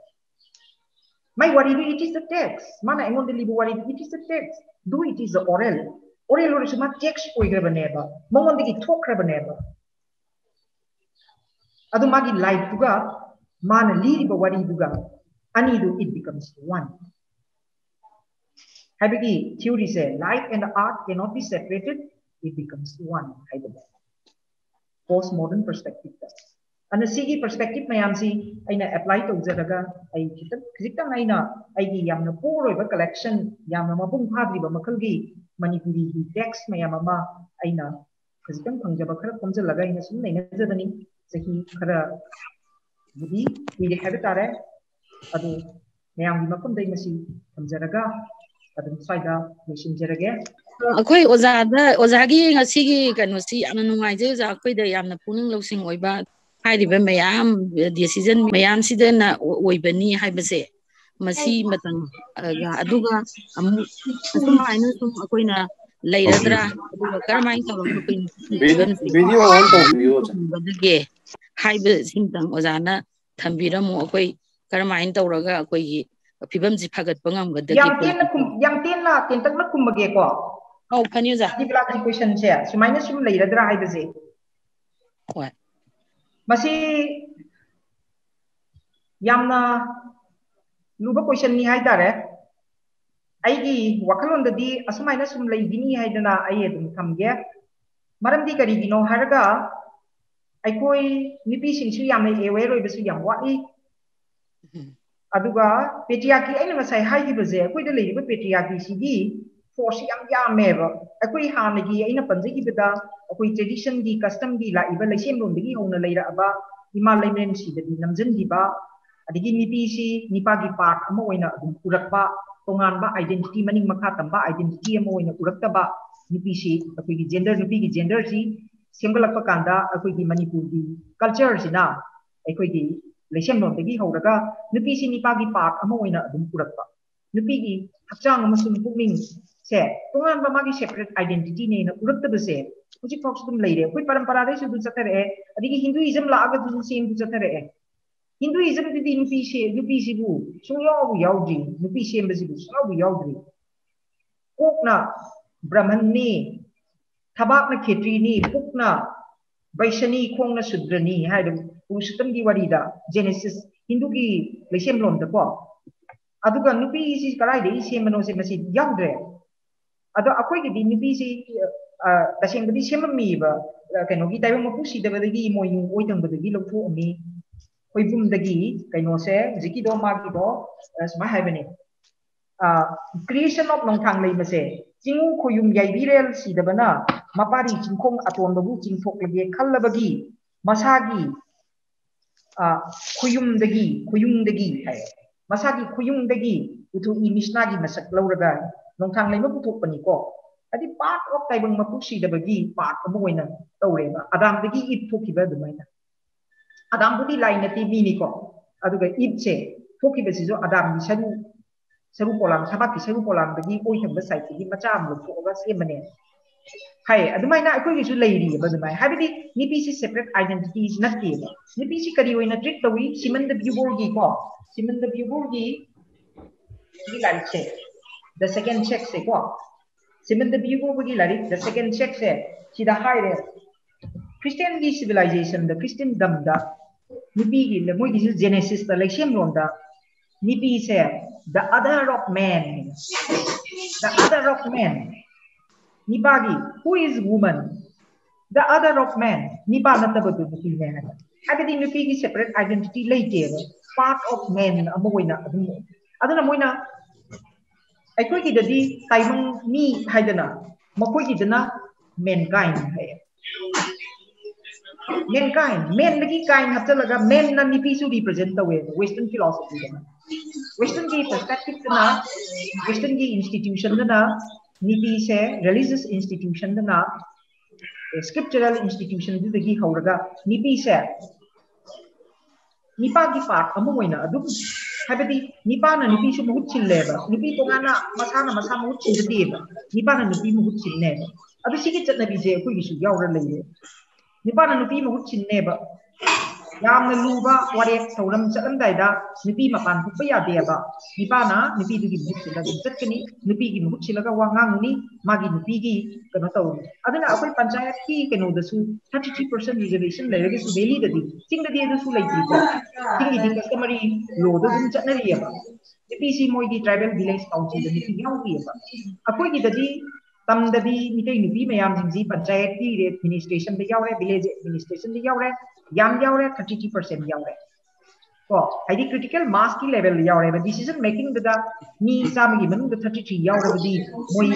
my wari it is the text. Mana engon deliver wari it is the text. Do it is the oral. Oral वर्डसु मा text ओइग्रबनेबा मंगोंदगी थोखरबनेबा अदु मागी life दुगा मान लीरिबा वरी दुगा अनीदु it becomes one हैबगी थ्योरी से life and art can not be separated it becomes one हाइबा post modern perspective दा અને સીગી પર્સપેક્ટિવ મયામસી અઈને એપ્લાય તોજરગા અઈ ખિતમ ખિતમ અઈને અઈગી યામનો પૂરો કલેક્શન યામનો મપુંગ ફાદ્રીબા મખલગી postmodern perspective ꯑꯗꯨꯅ ꯁꯤꯒꯤ ꯄꯔꯁꯄꯦꯛꯇꯤꯞ ꯃꯌꯥꯝꯁꯤ ꯑꯩꯅ ꯑꯦꯄ꯭ꯂꯥꯏ ꯇꯧꯖꯔꯒ ꯑꯩ ꯈꯤꯇꯪ ꯈꯤꯖꯤꯛꯇꯪ ꯑꯩꯅ ꯑꯩꯒꯤ ꯌꯥꯝꯅ ꯄꯣꯔ ꯑꯣꯏꯕ ꯀꯂꯦꯛꯁꯟ ꯌꯥꯝꯅ ꯃꯄꯨꯡ ꯐꯥꯗ꯭ꯔꯤꯕ ꯃꯈꯜꯒꯤ ꯃꯅꯤꯄꯨꯔꯤꯒꯤ ꯇꯦꯛꯁ ꯃꯌꯥꯝ ꯑꯃ ꯑꯩꯅ ꯈꯖꯤꯛꯇꯪ ꯐꯪꯖꯕ ꯈꯔ ꯈꯣꯝꯖꯤꯜꯂꯒ ꯑꯩꯅ ꯁꯨꯝ ꯅꯩꯅꯖꯕꯅꯤ ꯆꯍꯤ ꯈꯔ ꯕꯨꯗꯤ ꯀꯨꯏꯔꯦ ꯍꯥꯏꯕ ꯇꯥꯔꯦ ꯑꯗꯨ ꯃꯌꯥꯝꯒꯤ ꯃꯐꯝꯗꯩ ꯃꯁꯤ ꯊꯝꯖꯔꯒ ꯑꯗꯨꯝ ꯁ꯭ꯋꯥꯏꯗ ꯂꯣꯏꯁꯤꯟꯖꯔꯒꯦ ꯑꯩꯈꯣꯏ ꯑꯣꯖꯥꯗ ꯑꯣꯖꯥꯒꯤ ꯉꯁꯤꯒꯤ ꯀꯩꯅꯣꯁꯤ ꯌꯥꯝꯅ ꯅꯨꯡꯉꯥꯏꯖꯩ ꯑꯣꯖꯥ ꯑꯩꯈꯣꯏꯗ ꯌꯥꯝꯅ ꯄꯨꯛꯅꯤꯡ ꯂꯧꯁꯤꯡ ꯑꯣꯏꯕ ꯍꯥꯏꯔꯤꯕ ꯃꯌꯥꯝ ꯗꯤꯁꯤꯖꯟ ꯃꯌꯥꯝꯁꯤꯗꯅ ꯑꯣꯏꯕꯅꯤ ꯍꯥꯏꯕꯁꯦ ꯃꯁꯤ ꯃꯇꯝ ꯑꯗꯨꯒ ꯑꯃꯨꯛ ꯑꯁꯨꯃꯥꯏꯅ ꯁꯨꯝ ꯑꯩꯈꯣꯏꯅ ꯂꯩꯔꯗ꯭ꯔꯥ ꯑꯗꯨꯒ ꯀꯔꯝꯍꯥꯏꯅ ꯇꯧꯔꯒ ꯑꯩꯈꯣꯏꯅ ꯍꯥꯏꯕꯁꯤꯡꯇꯪ ꯑꯣꯖꯥꯅ ꯊꯝꯕꯤꯔꯝꯃꯨ ꯑꯩꯈꯣꯏ ꯀꯔꯝꯍꯥꯏꯅ ꯇꯧꯔꯒ ꯑꯩꯈꯣꯏꯒꯤ ꯐꯤꯕꯝꯁꯤ ꯐꯒꯠꯄ ꯉꯝꯒꯗꯒꯦ ꯌꯥꯝ ꯇꯦꯟꯅ ꯌꯥꯝ ꯇꯦꯟꯅ ꯇꯦꯟꯇꯛꯅ ꯈꯨꯝꯃꯒꯦꯀꯣ ꯑꯧ ꯐꯅꯤ ꯑꯣꯖꯥ ꯗꯤꯕ꯭ꯂꯥꯒꯤ ꯀꯣꯏꯁꯟꯁꯦ ꯁꯨꯃꯥꯏꯅ ꯁꯨꯝ ꯂꯩꯔꯗ꯭ꯔꯥ ꯍꯥꯏꯕꯁꯦ ꯍꯣꯏ ꯃꯁꯤ ꯌꯥꯝꯅ ꯂꯨꯕ ꯀꯣꯏꯁꯟꯅꯤ ꯍꯥꯏꯇꯥꯔꯦ ꯑꯩꯒꯤ ꯋꯥꯈꯜꯂꯣꯟꯗꯗꯤ ꯑꯁꯨꯃꯥꯏꯅ ꯁꯨꯝ ꯂꯩꯈꯤꯅꯤ ꯍꯥꯏꯗꯅ ꯑꯩ ꯑꯗꯨꯝ ꯊꯝꯒꯦ ꯃꯔꯝꯗꯤ ꯀꯔꯤꯒꯤꯅꯣ ꯍꯥꯏꯔꯒ ꯑꯩꯈꯣꯏ ꯅꯨꯄꯤꯁꯤꯡꯁꯨ ꯌꯥꯝꯅ ꯑꯦꯋꯦꯌꯔ ꯑꯣꯏꯕꯁꯨ ꯌꯥꯝ ꯋꯥꯠꯂꯤ ꯑꯗꯨꯒ ꯄꯦꯇ꯭ꯔꯤꯌꯥꯀꯤ ꯑꯩꯅ ꯉꯁꯥꯏ ꯍꯥꯏꯈꯤꯕꯁꯦ ꯑꯩꯈꯣꯏꯗ ꯂꯩꯔꯤꯕ ꯄꯦꯇ꯭ꯔꯤꯌꯥꯀꯤꯁꯤꯒꯤ ꯐꯣꯔꯁ ꯌꯥꯝ ꯌꯥꯝꯃꯦꯕ ꯑꯩꯈꯣꯏ ꯍꯥꯟꯅꯒꯤ ꯑꯩꯅ ꯄꯟꯖꯈꯤꯕꯗ ꯑꯩꯈꯣꯏ ꯇ꯭ꯔꯦꯗꯤꯁꯟꯒꯤ ꯀꯁꯇꯝꯒꯤ ꯂꯥꯛꯏꯕ ꯂꯩꯁꯦꯝꯂꯣꯟꯗꯒꯤ ꯍꯧꯅ ꯂꯩꯔꯛꯑꯕ ꯏꯃꯥ ꯂꯩꯃꯔꯦꯟꯁꯤꯗꯗꯤ ꯅꯝꯁꯤꯟꯈꯤꯕ ꯑꯗꯒꯤ ꯅꯨꯄꯤꯁꯤ ꯅꯤꯄꯥꯒꯤ ꯄꯥꯔꯠ ꯑꯃ ꯑꯣꯏꯅ ꯑꯗꯨꯝ ꯎꯔꯛꯄ ꯇꯣꯉꯥꯟꯕ ꯑꯥꯏꯗꯦꯟꯇꯤꯇꯤ ꯃꯅꯤꯡ ꯃꯈꯥ ꯇꯝꯕ ꯑꯥꯏꯗꯦꯟꯇꯤꯇꯤ ꯑꯃ ꯑꯣꯏꯅ ꯎꯔꯛꯇꯕ ꯅꯨꯄꯤꯁꯤ ꯑꯩꯈꯣꯏꯒꯤ ꯖꯦꯟꯗꯔ ꯅꯨꯄꯤꯒꯤ ꯖꯦꯟꯗꯔꯁꯤ ꯁꯦꯝꯒꯠꯂꯛꯄ ꯀꯥꯟꯗ ꯑꯩꯈꯣꯏꯒꯤ ꯃꯅꯤꯄꯨꯔꯒꯤ ꯀꯜꯆꯔꯁꯤꯅ ꯑꯩꯈꯣꯏꯒꯤ ꯂꯩꯁꯦꯝꯂꯣꯟꯗꯒꯤ ꯍꯧꯔꯒ ꯅꯨꯄꯤꯁꯤ ꯅꯤꯄꯥꯒꯤ ꯄꯥꯔꯠ ꯑꯃ ꯑꯣꯏꯅ ꯑꯗꯨꯝ ꯄꯨꯔꯛꯄ ꯅꯨꯄꯤꯒꯤ ꯍꯛꯆꯥꯡ ꯑꯃꯁꯨꯡ ꯄꯨꯛꯅꯤꯡꯁꯦ ꯇꯣꯉꯥꯟꯕ ꯃꯥꯒꯤ ꯁꯦꯄꯔꯦꯠ ꯑꯥꯏꯗꯦꯟꯇꯤꯇꯤꯅꯦꯅ ꯎꯔꯛꯇꯕꯁꯦ ꯍꯧꯖꯤꯛ ꯐꯥꯎꯁꯨ ꯑꯗꯨꯝ ꯂꯩꯔꯦ ꯑꯩꯈꯣꯏ ꯄꯔꯝꯄꯔꯥꯗꯩꯁꯨ ꯑꯗꯨꯝ ꯆꯠꯊꯔꯛꯑꯦ ꯑꯗꯒꯤ ꯍꯤꯟꯗꯨꯏꯖꯝ ꯂꯥꯛꯑꯒꯁꯨ ꯁꯦꯝꯁꯨ ꯆꯠꯊꯔꯛꯑꯦ hinduismꯗꯗꯤ ꯅꯨꯄꯤꯁꯦ ꯅꯨꯄꯤꯁꯤꯕꯨ ꯁꯨꯡꯌꯥꯎꯕꯨ ꯌꯥꯎꯗ꯭ꯔꯤ ꯅꯨꯄꯤ ꯁꯦꯝꯕꯁꯤꯕꯨ ꯁꯨꯡꯌꯥꯎꯕꯨ ꯌꯥꯎꯗ꯭ꯔꯤ ꯀꯣꯛꯅ ꯕ꯭ꯔahmanꯅꯤ ꯊꯕꯥꯛꯅ ꯈꯦꯇ꯭ꯔꯤꯅꯤ ꯄꯨꯛꯅ ꯕꯩꯁꯅꯤ ꯈꯣꯡꯅ ꯁꯨꯗ꯭ꯔꯅꯤ ꯍꯥꯏꯕ ꯄꯨꯔꯨꯁꯣꯠꯇꯝꯒꯤ ꯋꯥꯔꯤꯗ ꯖꯦꯅꯦꯁꯤꯁ hindugi ꯂꯩꯁꯦꯝꯂꯣꯟꯗꯀꯣ ꯑꯗꯨꯒ ꯅꯨꯄꯤꯁꯤ ꯀꯗꯥꯏꯗꯒꯤ ꯁꯦꯝꯕꯅꯣꯁꯦ ꯃꯁꯤ ꯌꯥꯎꯗ꯭ꯔꯦ ꯑꯗꯣ ꯑꯩꯈꯣꯏꯒꯤꯗꯤ ꯅꯨꯄꯤꯁꯤ ꯇꯁꯦꯡꯕꯗꯤ ꯁꯦꯝꯃꯝꯃꯤꯕ ꯀꯩꯅꯣꯒꯤ ꯇꯥꯏꯕꯪ ꯃꯄꯨ ꯁꯤꯗꯕꯗꯒꯤ ꯃꯣꯏ ꯑꯣꯏꯗꯪꯕꯗꯒꯤ ꯂꯧꯊꯣꯛꯑꯝꯃꯤ ꯈꯣꯏꯕꯨꯝꯗꯒꯤ ꯀꯩꯅꯣꯁꯦ ꯍꯧꯖꯤꯛꯀꯤꯗꯣ ꯃꯥꯒꯤꯗꯣ ꯁꯨꯃꯥꯏꯅ ꯍꯥꯏꯕꯅꯦ creation of nongthang leibase chingu khoyum yaibirel sidabana mapari chingkhong atonbabu chingthoklage khallabagi masagi khuyumdagi khuyumdagi hai masagi khuyumdagi utu i mishnagi masak lauraga nongthang leiba puthokpani ko adi part of taibang mapuk sidabagi part amu oina tawreba adamdagi ip thokiba dumaina adambudi lainati mini ko aduga ipse thokibasijo adamgi saru saru polam sabaki saru polam dagi oi thamba site gi macha am lo thoga semane hai adumaina akoi gisu leiri ba dumai habidi nipi si separate identities natti ba nipi si kari oina treat tawi simanda bubor gi ko simanda bubor gi gi larik se the second check se ko simanda bubor gi larik the second check se sida haire Christian civilization the Christian dam da nipi gi le moi gi genesis da like same lom da nipi se the other of man the other of man nipagi who is woman the other of man nipa natabadu nipi ne ha habidi nipi gi separate identity leite part of man amo oina adum aduna moina ꯑꯩꯈꯣꯏꯒꯤꯗꯗꯤ ꯇꯥꯏꯕꯪ ꯃꯤ ꯍꯥꯏꯗꯅ ꯃꯈꯣꯏꯒꯤꯗꯅ mankind ꯍꯥꯏꯌꯦ mankind men lagi kind hapchalaga men na nipi su represent the way western philosophy da western ki perspective na western ki institution da na nipi se religious institution da na scriptural institution du dagi hauraga nipi se nipa ki part amu hoina adum habadi nipa na nipi su mahut chille ba nipi tongana masa na masa mahut chille ba nipa na nipi mahut chille ba abisi ki chatna bi je koi ki su yaura lai निपान नुपी महुत चिन्ने बा याम ने सौरम चलन मकान कुप या दे बा निपाना नुपी की महुत चिला का की कनो तो अदना अकोई पंचायत की कनो दसु 33% रिजर्वेशन ले लगे सु कस्टमरी लो दो दुम ट्राइबल विलेज काउंसिल दी ꯇꯝꯗꯗꯤ ꯃꯤꯇꯩ ꯅꯨꯄꯤ ꯃꯌꯥꯝꯁꯤꯡꯁꯤ ꯄꯟꯆꯥꯌꯠꯀꯤ ꯑꯦꯗꯃꯤꯅꯤꯁꯇ꯭ꯔꯦꯁꯟꯗ ꯌꯥꯎꯔꯦ ꯚꯤꯂꯦꯖ ꯑꯦꯗꯃꯤꯅꯤꯁꯇ꯭ꯔꯦꯁꯟꯗ ꯌꯥꯎꯔꯦ ꯌꯥꯝ ꯌꯥꯎꯔꯦ ꯊꯥꯔꯇꯤ ꯊ꯭ꯔꯤ ꯄꯔꯁꯦꯟ ꯌꯥꯎꯔꯦ ꯀꯣ ꯍꯥꯏꯗꯤ ꯀ꯭ꯔꯤꯇꯤꯀꯦꯜ ꯃꯥꯁꯀꯤ ꯂꯦꯚꯦꯜꯗ ꯌꯥꯎꯔꯦꯕ ꯗꯤꯁꯤꯖꯟ ꯃꯦꯀꯤꯡꯗꯨꯗ ꯃꯤ ꯆꯥꯝꯃꯒꯤ ꯃꯅꯨꯡꯗ ꯊꯥꯔꯇꯤ ꯊ꯭ꯔꯤ ꯌꯥꯎꯔꯕꯗꯤ ꯃꯣꯏ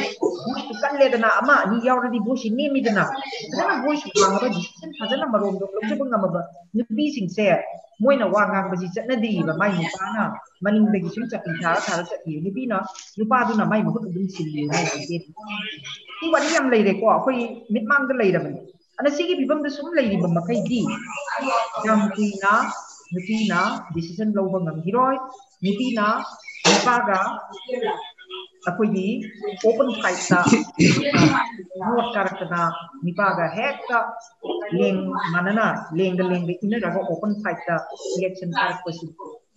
ꯚꯣꯏꯁꯇꯨ ꯀꯜꯂꯦꯗꯅ ꯑꯃ ꯑꯅꯤ ꯌꯥꯎꯔꯗꯤ ꯚꯣꯏꯁꯁꯤ ꯅꯦꯝꯃꯤꯗꯅ ꯐꯖꯅ ꯚꯣꯏꯁ ꯋꯥꯡꯉꯕ ꯗꯤꯁꯤꯖꯟ ꯐꯖꯅ ꯃꯔꯣꯝꯗꯣ ꯂꯧꯖꯕ ꯉꯝꯃꯕ ꯅꯨꯄꯤꯁꯤꯡꯁꯦ मोइन वांग चटनदी माई नुपा मनिंग सूम चटनी थार थार चटनी नुपा माई महुत सिली वाली यम लेरेको अखोई मिटमांग लेरबने अनसीगी बिबम दे सुम लेरी बम मखई दी यम कुइना नुपीना डिसीजन लो बम हिरोय नुपीना नुपागा अखोई ओपन फाइट सा පුවක්කරටනා නිපාග හැක්ක ලිං මනන ලිංග ලිංග ඉන්න රග open fight election purpose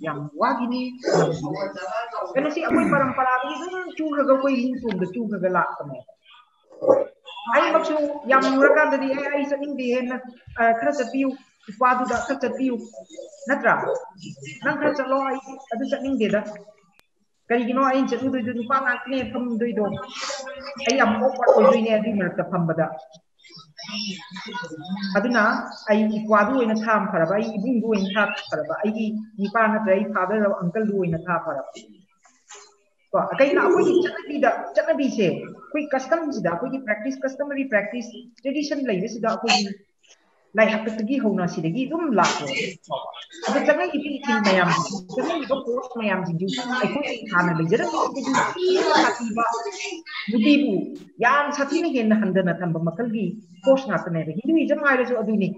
yang wagini. Kana si ako'y parang palagi ganun hmm, chuga ga ko'y hinsong ga chuga ga lak kami ay maksu yang murakan tadi eh, ay ay sa hindi hen kada sa piu ipadu da kada nang kada sa lo ꯀꯔꯤꯒꯤꯅꯣ ꯑꯩꯅ ꯆꯠꯂꯨꯗꯣꯏꯗꯣ ꯅꯨꯄꯥ ꯉꯥꯛꯇꯅꯦ ꯐꯝꯗꯣꯏꯗꯣ ꯑꯩ ꯌꯥꯝ ꯑꯣꯛꯋꯥꯔꯗ ꯑꯣꯏꯗꯣꯏꯅꯦ ꯑꯗꯨꯒꯤ ꯃꯔꯛꯇ ꯐꯝꯕꯗ ꯑꯗꯨꯅ ꯑꯩ ꯏꯄ꯭ꯋꯥꯗꯨ ꯑꯣꯏꯅ ꯊꯥ ꯐꯔꯕ ꯑꯩ ꯏꯕꯨꯡꯗꯨ ꯑꯣꯏꯅ ꯊꯥ ꯐꯔꯕ ꯑꯩꯒꯤ ꯅꯤꯄꯥ ꯅꯠꯇ꯭ꯔꯒ ꯑꯩ ꯐꯥꯗꯔ ꯑꯪꯀꯜꯗꯨ ꯑꯣꯏꯅ ꯊꯥ ꯐꯔꯕ ꯀꯣ ꯀꯩꯅꯣ ꯑꯩꯈꯣꯏꯒꯤ ꯆꯠꯅꯕꯤꯗ ꯆꯠꯅꯕꯤꯁꯦ ꯑꯩꯈꯣꯏ ꯀꯁꯇꯝꯁꯤꯗ ꯑꯩꯈꯣꯏꯒꯤ ꯄ꯭ꯔꯦꯛꯇꯤꯁ ꯀꯁꯇꯃꯔꯤ ꯄ꯭ꯔꯦꯛꯇꯤꯁ ꯇ꯭ꯔꯦꯗꯤꯁꯟ ꯂꯩꯕꯁꯤꯗ ꯑꯩꯈꯣꯏꯒꯤ ꯂꯥꯏ ꯍꯥꯛꯇꯛꯇꯒꯤ ꯍꯧꯅ ꯁꯤꯗꯒꯤ ꯑꯗꯨꯝ ꯂꯥꯛꯈ꯭ꯔꯦ ꯑꯗꯣ ꯆꯪꯉꯛꯏꯕ ꯏꯊꯤꯜ ꯃꯌꯥꯝꯁꯤꯡ ꯆꯪꯉꯛꯏꯕ ꯐꯣꯔꯁ ꯃꯌꯥꯝꯁꯤꯡꯁꯨ ꯑꯩꯈꯣꯏ ꯍꯥꯟꯅ ꯂꯩꯖꯔꯝꯃꯤꯁꯤꯗꯒꯤ ꯊꯤꯅ ꯁꯥꯊꯤꯕ ꯅꯨꯄꯤꯕꯨ ꯌꯥꯝ ꯁꯥꯊꯤꯅ ꯍꯦꯟꯅ ꯍꯟꯊꯅ ꯊꯝꯕ ꯃꯈꯜꯒꯤ ꯐꯣꯔꯁ ꯉꯥꯛꯇꯅꯦꯕ ꯍꯤꯟꯗꯨꯏꯖꯝ ꯍꯥꯏꯔꯁꯨ ꯑꯗꯨꯅꯤ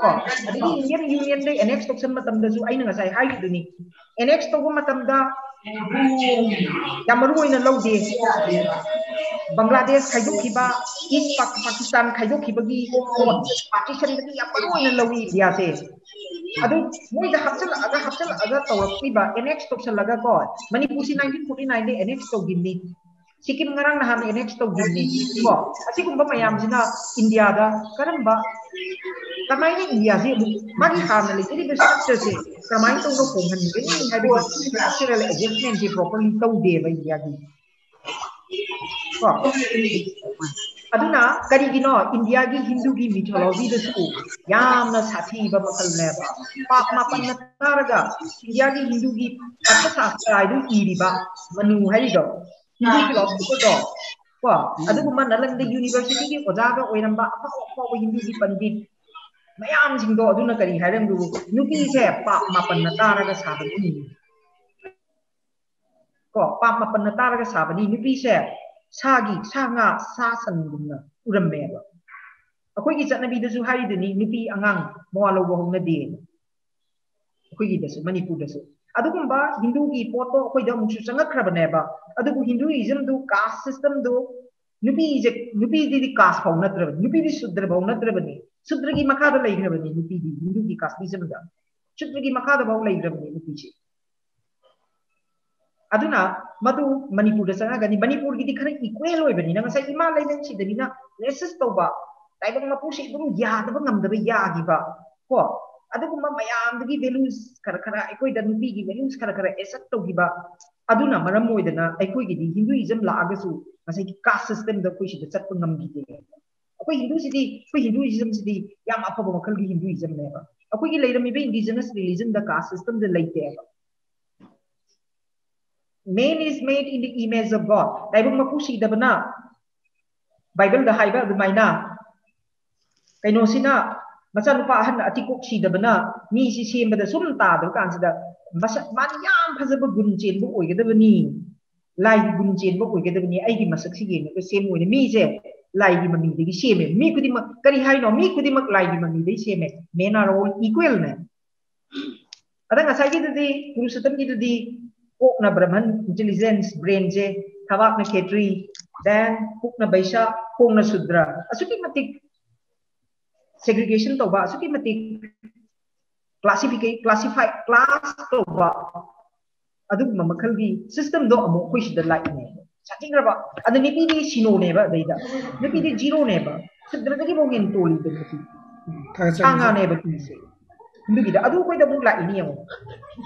ꯀꯣ ꯑꯗꯒꯤ ꯏꯟꯗꯤꯌꯟ ꯌꯨꯅꯤꯌꯟꯗ ꯑꯦꯅꯦꯛꯁ ꯇꯧꯁꯟ ꯃꯇꯝꯗꯁꯨ ꯑꯩꯅ ꯉꯁꯥꯏ ꯍꯥꯏꯈꯤꯗꯨꯅꯤ ꯑꯦꯅꯦꯛꯁ ꯇꯧꯕ ꯃꯇꯝꯗ बंगलादेश लौदे पाकिस्तान खाइजोखीबगी पार्टीशन दगी इंडिया से अदु मोइदा तौर अगा हपसल अगा एनेक्स से 1949 annex Sikkim ngarang na nahan annex tawgibni ko asi asigumba mayam sina india da karamba kamai ni india si magi hana le tiri structure se kamai to no kong han ni hai bi structural adjustment si properly taw de ba india di ko aduna kari gino india gi hindu gi mythology da su yamna sathi ba bakal ne ba pa ma pan na taraga india gi hindu gi atta sastra ai du iri ba manu hai do ꯍꯧꯖꯤꯛꯀꯤ ꯂꯥꯎꯊꯣꯛꯄꯗꯣ ꯀꯣ ꯑꯗꯨꯒꯨꯝꯕ ꯅꯥꯂꯟꯗ ꯌꯨꯅꯤꯚꯔꯁꯤꯇꯤꯒꯤ ꯑꯣꯖꯥꯒ ꯑꯣꯏꯔꯝꯕ ꯑꯐꯥꯎ ꯑꯐꯥꯎꯕ ꯍꯤꯟꯗꯤꯒꯤ ꯄꯟꯗꯤꯠ ꯃꯌꯥꯝꯁꯤꯡꯗꯣ ꯑꯗꯨꯅ ꯀꯔꯤ ꯍꯥꯏꯔꯝꯗꯨ ꯅꯨꯄꯤꯁꯦ ꯄꯥꯞ ꯃꯥꯄꯟꯅ ꯇꯥꯔꯒ ꯁꯥꯕꯅꯤ ꯀꯣ ꯄꯥꯞ ꯃꯥꯄꯟꯅ ꯇꯥꯔꯒ ꯁꯥꯕꯅꯤ ꯅꯨꯄꯤꯁꯦ ꯁꯥꯒꯤ ꯁꯥ ꯉꯥ ꯁꯥ ꯁꯟꯒꯨꯝꯅ ꯎꯔꯝꯃꯦꯕ ꯑꯩꯈꯣꯏꯒꯤ ꯆꯠꯅꯕꯤꯗꯁꯨ ꯍꯥꯏꯔꯤꯗꯨꯅꯤ ꯅꯨꯄꯤ ꯑꯉꯥꯡ ꯃꯋꯥ ꯂꯧꯕ ꯍꯧꯅꯗꯦ ꯑꯩꯈꯣꯏꯒꯤꯗꯁꯨ ꯃꯅꯤꯄꯨꯔꯗꯁꯨ हिंदू की पोटो अखोइद मुछु कास्ट सिस्टम दु कास्ट फाउ नत्रब नुपी की मखाद द हिंदू की कास्ट सिस्टम की मखाद भाव भाउ लैग्रबनी मनपुर जे मनपुर की खर खरे इक्वल होइबनी ना ngasa ima lainan chi dani ꯑꯗꯨꯒꯨꯝꯕ ꯃꯌꯥꯝꯗꯒꯤ ꯚꯦꯂꯨꯁ ꯈꯔ ꯈꯔ ꯑꯩꯈꯣꯏꯗ ꯅꯨꯄꯤꯒꯤ ꯚꯦꯂꯨꯁ ꯈꯔ ꯈꯔ ꯑꯦꯁꯦꯞ ꯇꯧꯈꯤꯕ ꯑꯗꯨꯅ ꯃꯔꯝ ꯑꯣꯏꯗꯅ ꯑꯩꯈꯣꯏꯒꯤꯗꯤ ꯍꯤꯟꯗꯨꯏꯖꯝ ꯂꯥꯛꯑꯒꯁꯨ ꯉꯁꯥꯏꯒꯤ ꯀꯥꯁ ꯁꯤꯁꯇꯦꯝꯗ ꯑꯩꯈꯣꯏ ꯁꯤꯗ ꯆꯠꯄ ꯉꯝꯈꯤꯗꯦ ꯑꯩꯈꯣꯏ ꯍꯤꯟꯗꯨꯁꯤꯗꯤ ꯑꯩꯈꯣꯏ ꯍꯤꯟꯗꯨꯏꯖꯝꯁꯤꯗꯤ ꯌꯥꯝ ꯑꯐꯕ ꯃꯈꯜꯒꯤ ꯍꯤꯟꯗꯨꯏꯖꯝꯅꯦꯕ ꯑꯩꯈꯣꯏꯒꯤ ꯂꯩꯔꯝꯃꯤꯕ ꯏꯟꯗꯤꯖꯤꯅꯁ ꯔꯤꯂꯤꯖꯟꯗ ꯀꯥꯁ ꯁꯤꯁꯇꯦꯝꯗ ꯂꯩꯇꯦꯕ Man is made in the image of God. macam lupa han atikuk si da bana mi si si bada sum ta da kan si da masa man yam phaza ba gun chen bu oi da bani lai gun chen bu oi da bani ai gi masak si ge ne sem oi ne mi je lai gi mami de gi sem mi kudi ma kari hai no mi kudi ma lai gi mami de sem me na ro equal ne ada ngasai gi di guru satam gi di kok na brahman intelligence brain je thawak na khetri then kuk na baisa kong na sudra asuki matik segregation tauba asuki mati classify classify class tauba adu mamakal gi system do amo koi sida like ne sating raba adu nipi di sino ne ba deida nipi di zero ne ba sidra da gi mo ngin toli de nipi tanga ne ba kise ndu gi da adu koi da bu like ni amo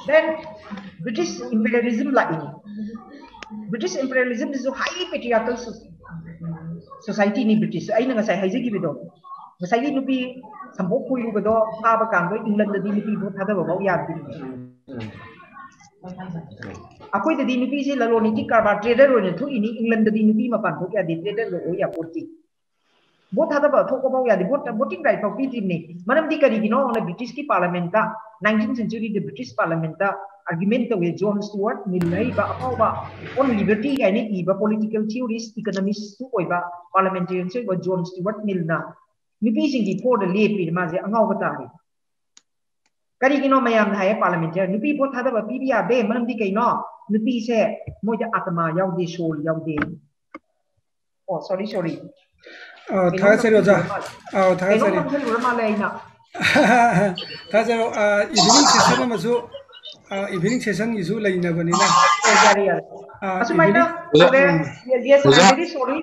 then british imperialism like ni british imperialism is a highly patriarchal society society ni british ai na ngasai haije gi bido ꯉꯁꯥꯏꯒꯤ ꯅꯨꯄꯤ ꯁꯝꯄꯣꯛ ꯈꯣꯏꯔꯨꯕꯗꯣ ꯐꯥꯕ ꯀꯥꯟꯗ ꯏꯪꯂꯟꯗꯗꯤ ꯅꯨꯄꯤꯗꯣ ꯊꯥꯗꯕ ꯐꯥꯎ ꯌꯥꯗꯦ ꯑꯩꯈꯣꯏꯗꯗꯤ ꯅꯨꯄꯤꯁꯦ ꯂꯂꯣꯟ ꯏꯇꯤꯛ ꯀꯔꯕꯥꯔ ꯇ꯭ꯔꯦꯗꯔ ꯑꯣꯏꯅ ꯊꯣꯛꯏꯅꯤ ꯏꯪꯂꯟꯗꯗꯤ ꯅꯨꯄꯤ ꯃꯄꯥꯟ ꯊꯣꯛ ꯌꯥꯗꯦ ꯇ꯭ꯔꯦꯗꯔ ꯑꯣꯏ ꯌꯥꯄꯣꯠꯇꯦ ꯚꯣꯠ ꯊꯥꯗꯕ ꯊꯣꯛꯄ ꯐꯥꯎ ꯌꯥꯗꯦ ꯚꯣꯠ ꯚꯣꯇꯤꯡ ꯔꯥꯏꯠ ꯐꯥꯎ ꯄꯤꯗ꯭ꯔꯤꯕꯅꯤ ꯃꯔꯝꯗꯤ ꯀꯔꯤꯒꯤꯅꯣ ꯍꯥꯏꯅ ꯕ꯭ꯔꯤꯇꯤꯁꯀꯤ ꯄꯥꯔꯂꯤꯌꯥꯃꯦꯟꯇ ꯅꯥꯏꯟꯇꯤꯟ ꯁꯦꯟꯆꯨꯔꯤꯗ ꯕ꯭ꯔꯤꯇꯤꯁ ꯄꯥꯔꯂꯤꯌꯥꯃꯦꯟꯇ ꯑꯥꯔꯒꯨꯃꯦꯟ ꯇꯧꯋꯦ ꯖꯣꯟ ꯁ꯭ꯇꯨꯋꯥꯔꯠ ꯃꯤꯜ ꯍꯥꯏꯔꯤꯕ ꯑꯐꯥꯎꯕ ꯑꯣꯟ ꯂꯤꯕꯔꯇꯤ ꯀꯥꯏꯅ ꯏꯕ ꯄꯣꯂꯤꯇꯤꯀꯦꯜ ꯊꯤꯑꯣꯔꯤꯁ ꯏꯀꯣꯅꯣꯃꯤꯁꯁꯨ ꯑꯣꯏꯕ ꯄꯥꯔꯂꯤꯌꯥꯃꯦꯟꯇꯔꯤꯌꯟꯁꯨ ꯑꯣꯏꯕ ꯖꯣꯟ ꯁ꯭ꯇꯨꯋꯥꯔꯠ ꯃꯤꯜꯅ Mill na ꯅꯨꯄꯤꯁꯤꯡꯒꯤ ꯐꯣꯔꯗ ꯂꯦꯞꯄꯤꯔ ꯃꯥꯁꯦ ꯑꯉꯥꯎꯕ ꯇꯥꯔꯤ ꯀꯔꯤꯒꯤꯅꯣ ꯃꯌꯥꯝꯅ ꯍꯥꯏꯌꯦ ꯄꯥꯔꯂꯥꯃꯦꯟꯇꯔ ꯅꯨꯄꯤ ꯚꯣꯠ ꯊꯥꯗꯕ ꯄꯤꯕ ꯌꯥꯗꯦ ꯃꯔꯝꯗꯤ ꯀꯩꯅꯣ ꯅꯨꯄꯤꯁꯦ ꯃꯣꯏꯗ ꯑꯥꯇꯃꯥ ꯌꯥꯎꯗꯦ ꯁꯣꯜ ꯌꯥꯎꯗꯦ ꯑꯣ ꯁꯣꯔꯤ ꯁꯣꯔꯤ ꯊꯥꯒꯠꯆꯔꯤ ꯑꯣꯖꯥ ꯑꯥꯎ ꯊꯥꯒꯠꯆꯔꯤ ꯀꯩꯅꯣ ꯃꯥꯜꯂꯦ ꯑꯩꯅ ꯊꯥꯒꯠꯆꯔꯤ ꯏꯚꯤꯅꯤꯡ ꯁꯦꯁꯟ ꯑꯃꯁꯨ ꯏꯚꯤꯅꯤꯡ ꯁꯦꯁꯟꯒꯤꯁꯨ ꯂꯩꯅꯕꯅꯤꯅ ꯌꯥꯔꯦ ꯌꯥꯔꯦ ꯑꯁꯨꯃꯥꯏꯅ ꯇꯧꯔꯦ yes I very sorry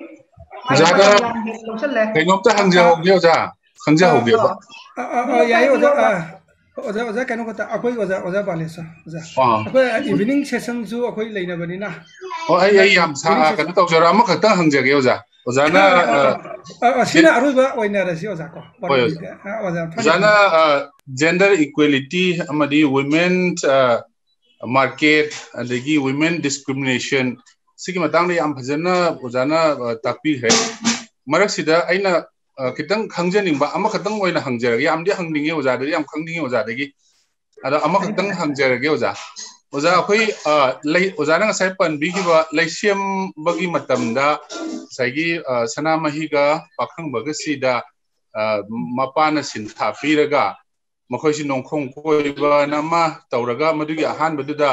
자가 대놈자 항제 혹이 오자 항제 혹이 봐. 아아야 오자 오자 오자 cái nó có ta akoi oza oza bale sa oza akoi evening session ju akoi leina bani na o ai ai ham sa ka ta oza ra ma ka ta hang je ge oza oza na sina aru ba oina ra si oza ko oza oza na gender equality amadi women market adagi women discrimination. ꯁꯤꯒꯤ ꯃꯇꯥꯡꯗ ꯌꯥꯝ ꯐꯖꯅ ꯑꯣꯖꯥꯅ ꯇꯥꯛꯄꯤꯈ꯭ꯔꯦ ꯃꯔꯛꯁꯤꯗ ꯑꯩꯅ ꯈꯤꯇꯪ ꯈꯪꯖꯅꯤꯡꯕ ꯑꯃꯈꯛꯇꯪ ꯑꯣꯏꯅ ꯍꯪꯖꯔꯒꯦ ꯌꯥꯝꯗꯤ ꯍꯪꯅꯤꯡꯉꯦ ꯑꯣꯖꯥꯗꯒꯤ ꯌꯥꯝ ꯈꯪꯅꯤꯡꯉꯦ ꯑꯣꯖꯥꯗꯒꯤ ꯑꯗꯣ ꯑꯃꯈꯛꯇꯪ ꯍꯪꯖꯔꯒꯦ ꯑꯣꯖꯥ ꯑꯣꯖꯥ ꯑꯩꯈꯣꯏ ꯂꯩ ꯑꯣꯖꯥꯅ ꯉꯁꯥꯏ ꯄꯟꯕꯤꯈꯤꯕ ꯂꯩꯁꯦꯝꯕꯒꯤ ꯃꯇꯝꯗ ꯉꯁꯥꯏꯒꯤ ꯁꯅꯥꯃꯍꯤꯒ ꯄꯥꯈꯪꯕꯒꯁꯤꯗ ꯃꯄꯥꯅ ꯁꯤꯟꯊꯥ ꯄꯤꯔꯒ ꯃꯈꯣꯏꯁꯤ ꯅꯣꯡꯈꯣꯡ ꯀꯣꯏꯕꯅ ꯑꯃ ꯇꯧꯔꯒ ꯃꯗꯨꯒꯤ ꯑꯍꯥꯟꯕꯗꯨꯗ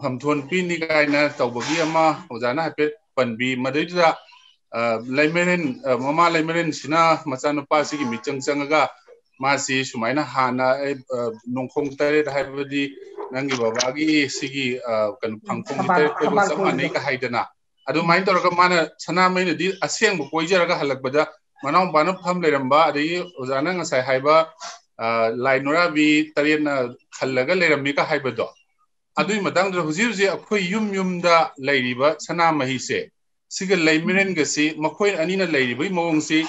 ꯐꯝꯊꯣꯟꯄꯤ ꯅꯤꯀꯥꯏꯅ ꯇꯧꯕꯒꯤ ꯑꯃ ꯑꯣꯖꯥꯅ ꯍꯥꯏꯐꯦꯠ ꯄꯟꯕꯤ ꯃꯗꯨꯗ ꯂꯩꯃꯔꯦꯟ ꯃꯃꯥ ꯂꯩꯃꯔꯦꯟꯁꯤꯅ ꯃꯆꯥꯅꯨꯄꯥꯁꯤꯒꯤ ꯃꯤꯆꯪ ꯆꯪꯉꯒ ꯃꯥꯁꯤ ꯁꯨꯃꯥꯏꯅ ꯍꯥꯟꯅ ꯅꯣꯡꯈꯣꯡ ꯇꯔꯦꯠ ꯍꯥꯏꯕꯗꯤ ꯅꯪꯒꯤ ꯕꯕꯥꯒꯤ ꯁꯤꯒꯤ ꯀꯩꯅꯣ ꯐꯪꯈꯣꯡꯒꯤ ꯇꯔꯦꯠ ꯆꯞ ꯃꯥꯟꯅꯩꯒ ꯍꯥꯏꯗꯅ ꯑꯗꯨꯃꯥꯏꯅ ꯇꯧꯔꯒ ꯃꯥꯅ ꯁꯅꯥꯃꯩꯅꯗꯤ ꯑꯁꯦꯡꯕ ꯀꯣꯏꯖꯔꯒ ꯍꯜꯂꯛꯄꯗ ꯃꯅꯥꯎꯄꯥꯅ ꯐꯝ ꯂꯩꯔꯝꯕ ꯑꯗꯒꯤ ꯑꯣꯖꯥꯅ ꯉꯁꯥꯏ ꯍꯥꯏꯕ ꯂꯥꯏ ꯅꯣꯔꯥꯕꯤ ꯇꯔꯦꯠꯅ ꯈꯜꯂꯒ ꯂꯩꯔꯝꯃꯤꯒ ꯍꯥꯏꯕꯗꯣ haiba लाइनोरा बी तरेन खल्लगा लेरमी का हाइबदो अदुई मतंग हुजी हुजी अखोई युम युमदा लेरिबा सना मही से सिग लेमिरन गसी मखोई अनीना लेरिबई मवंगसी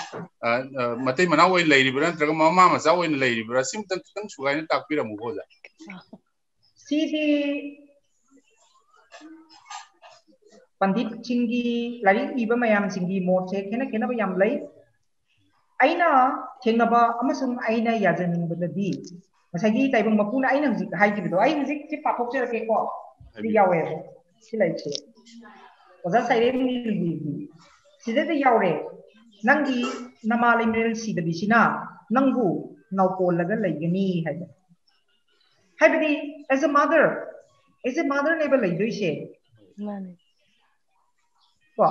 मते मना ओइ लेरिबरा नत्रगा मामा सिम सुगाइन ताकपिरा मुबोजा सिदी पंडित लारी इबा मयाम सिंगी मोट खेना खेना aina thengnaba amasung che oza saire milbi sida de yaure nangi nama limrel sida bisina nangu nauko laga laigani haiba haibadi as a mother as a mother ne ba laidoi she mane ko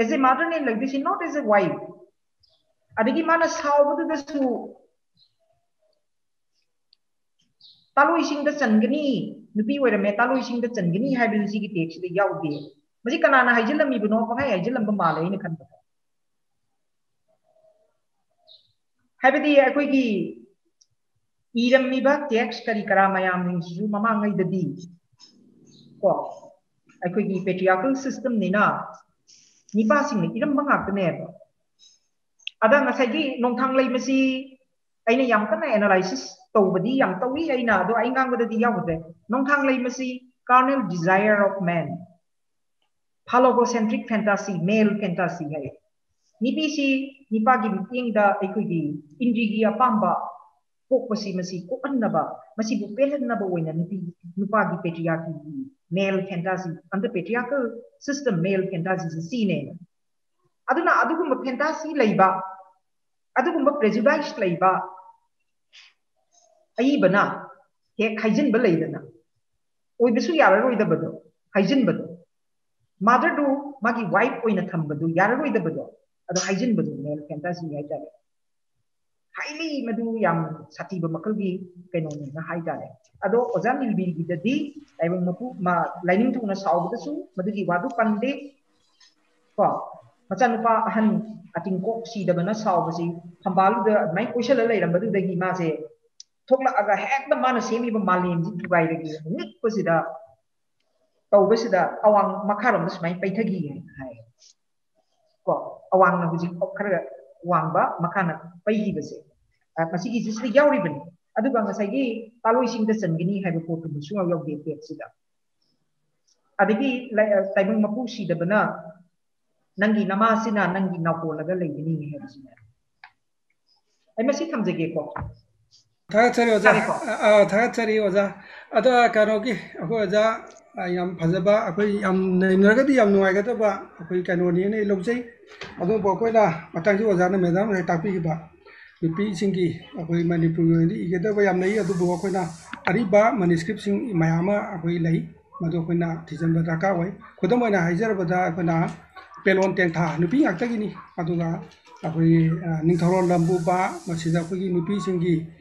as a mother ne laidoi she not as a wife adagi mana saubudu da su talo ising da changani nupi wera me talo ising da changani haibil si gi text da yaude masi kana na haijilam mi buno pa hai haijilam ba male ni khan ba haibidi akoi gi iram mi ba text kari kara mayam ning su mama ngai da di ko akoi gi patriarchal system ni na nipa sing ni iram ba ngak ne ba ada ngasagi nong thang lei masi aina yam kana analysis gi indri gi apamba pokpasi masi ko annaba masi bu pelannaba oina nipi nupa gi patriarchy male fantasy under patriarchal system male fantasy is seen aduna adugumba fantasy leiba adugumba prejudice leiba अबना हे खाजब लेनाबो खाजबदो mother दो wife होनाबद यारोबद male fantasy हाईली सातीब मल की कहोने अद ओजा निलबीदी लाइब मकू लाइन थोड़ा सौदू मदू पे को मचन अहन अतिकोक्ना सौब से फंबालू अदम कोई लेरबदी माजे tokla aga hekda mana semi ba malim di tugai de gi ni ko sida tau sida awang makaram de smai pai thagi hai ko awang na buji ko khara awang ba makana pai hi ba se masi gi jisri yauri ban adu ga ngasai gi talu sing de sang gini hai ba ko tu sunga yau de pe sida adigi lai tai bang mapu si de bana nangi nama sina nangi na ko laga lai gini hai ba sida ai masi tham je ko मसिगी जिसि यावरिबनि अदुगा ngasai taloi da changini haiba potu musu yaw de pet sida adigi taibang mapu si da bana nangi namasina nangi nakola ga leini he bisina ai masi thamjege ko थागचरी ओजा थागचरी ओजा अदा कनोगी अखो ओजा याम फजबा अखोई याम नैनरगदी याम नुवाइगदबा अखोई कनोनी ने लौजै अदो बकोइला मतंगि ओजाना madam ने तापीबा नुपी सिंगी अखोई मणिपुर नि इगदबा याम नै अदु बकोइना अरिबा मैन्युस्क्रिप्ट सिंग मयामा अखोई लै मदो अखोइना थिजनबा दरकार ओइ खुदम ओइना हाइजरबदा अखोइना पेलोन टेंथा नुपी ngaktaगिनि अदुगा अखोई निंथरोन लंबुबा मसिदा अखोई नुपी सिंगी tongan tongan ba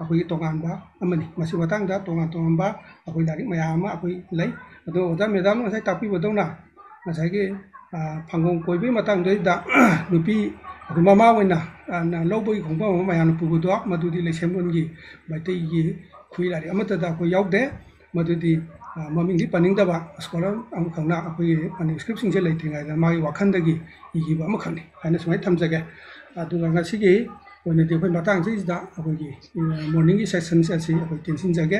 अखोई तोगानबा अमनी मसी वतांग दा तोगान तोगानबा अखोई लारिक मयाम अखोई लै अदो ओजा मेदाम नसाई तापी बदौना नसाई के फंगों कोइबी मतंग दे दा नुपी अखोई मामा वइना ना लोबई खोंबा मामा यान पुगु दो मदुदी लेसेमगन गी बाइतई गी खुई लारि अमत दा अखोई याउदे मदुदी ममिंग दी पनिंग दबा स्कॉलर अम खंगना अखोई मनुस्क्रिप्ट सिंग जे लैत्रिंग आइदा मागी वखन दगी इगी बा अम खंगनी हाइना सुमाई थमजगे अदुगा ngasi gi ꯑꯣꯏꯅꯗꯤ ꯑꯩꯈꯣꯏ ꯃꯇꯥꯡꯁꯤꯗ ꯑꯩꯈꯣꯏꯒꯤ ꯃꯣꯔꯅꯤꯡꯒꯤ ꯁꯦꯁꯟꯁꯦ ꯑꯁꯤ ꯑꯩꯈꯣꯏ ꯇꯦꯟꯁꯤꯟꯖꯒꯦ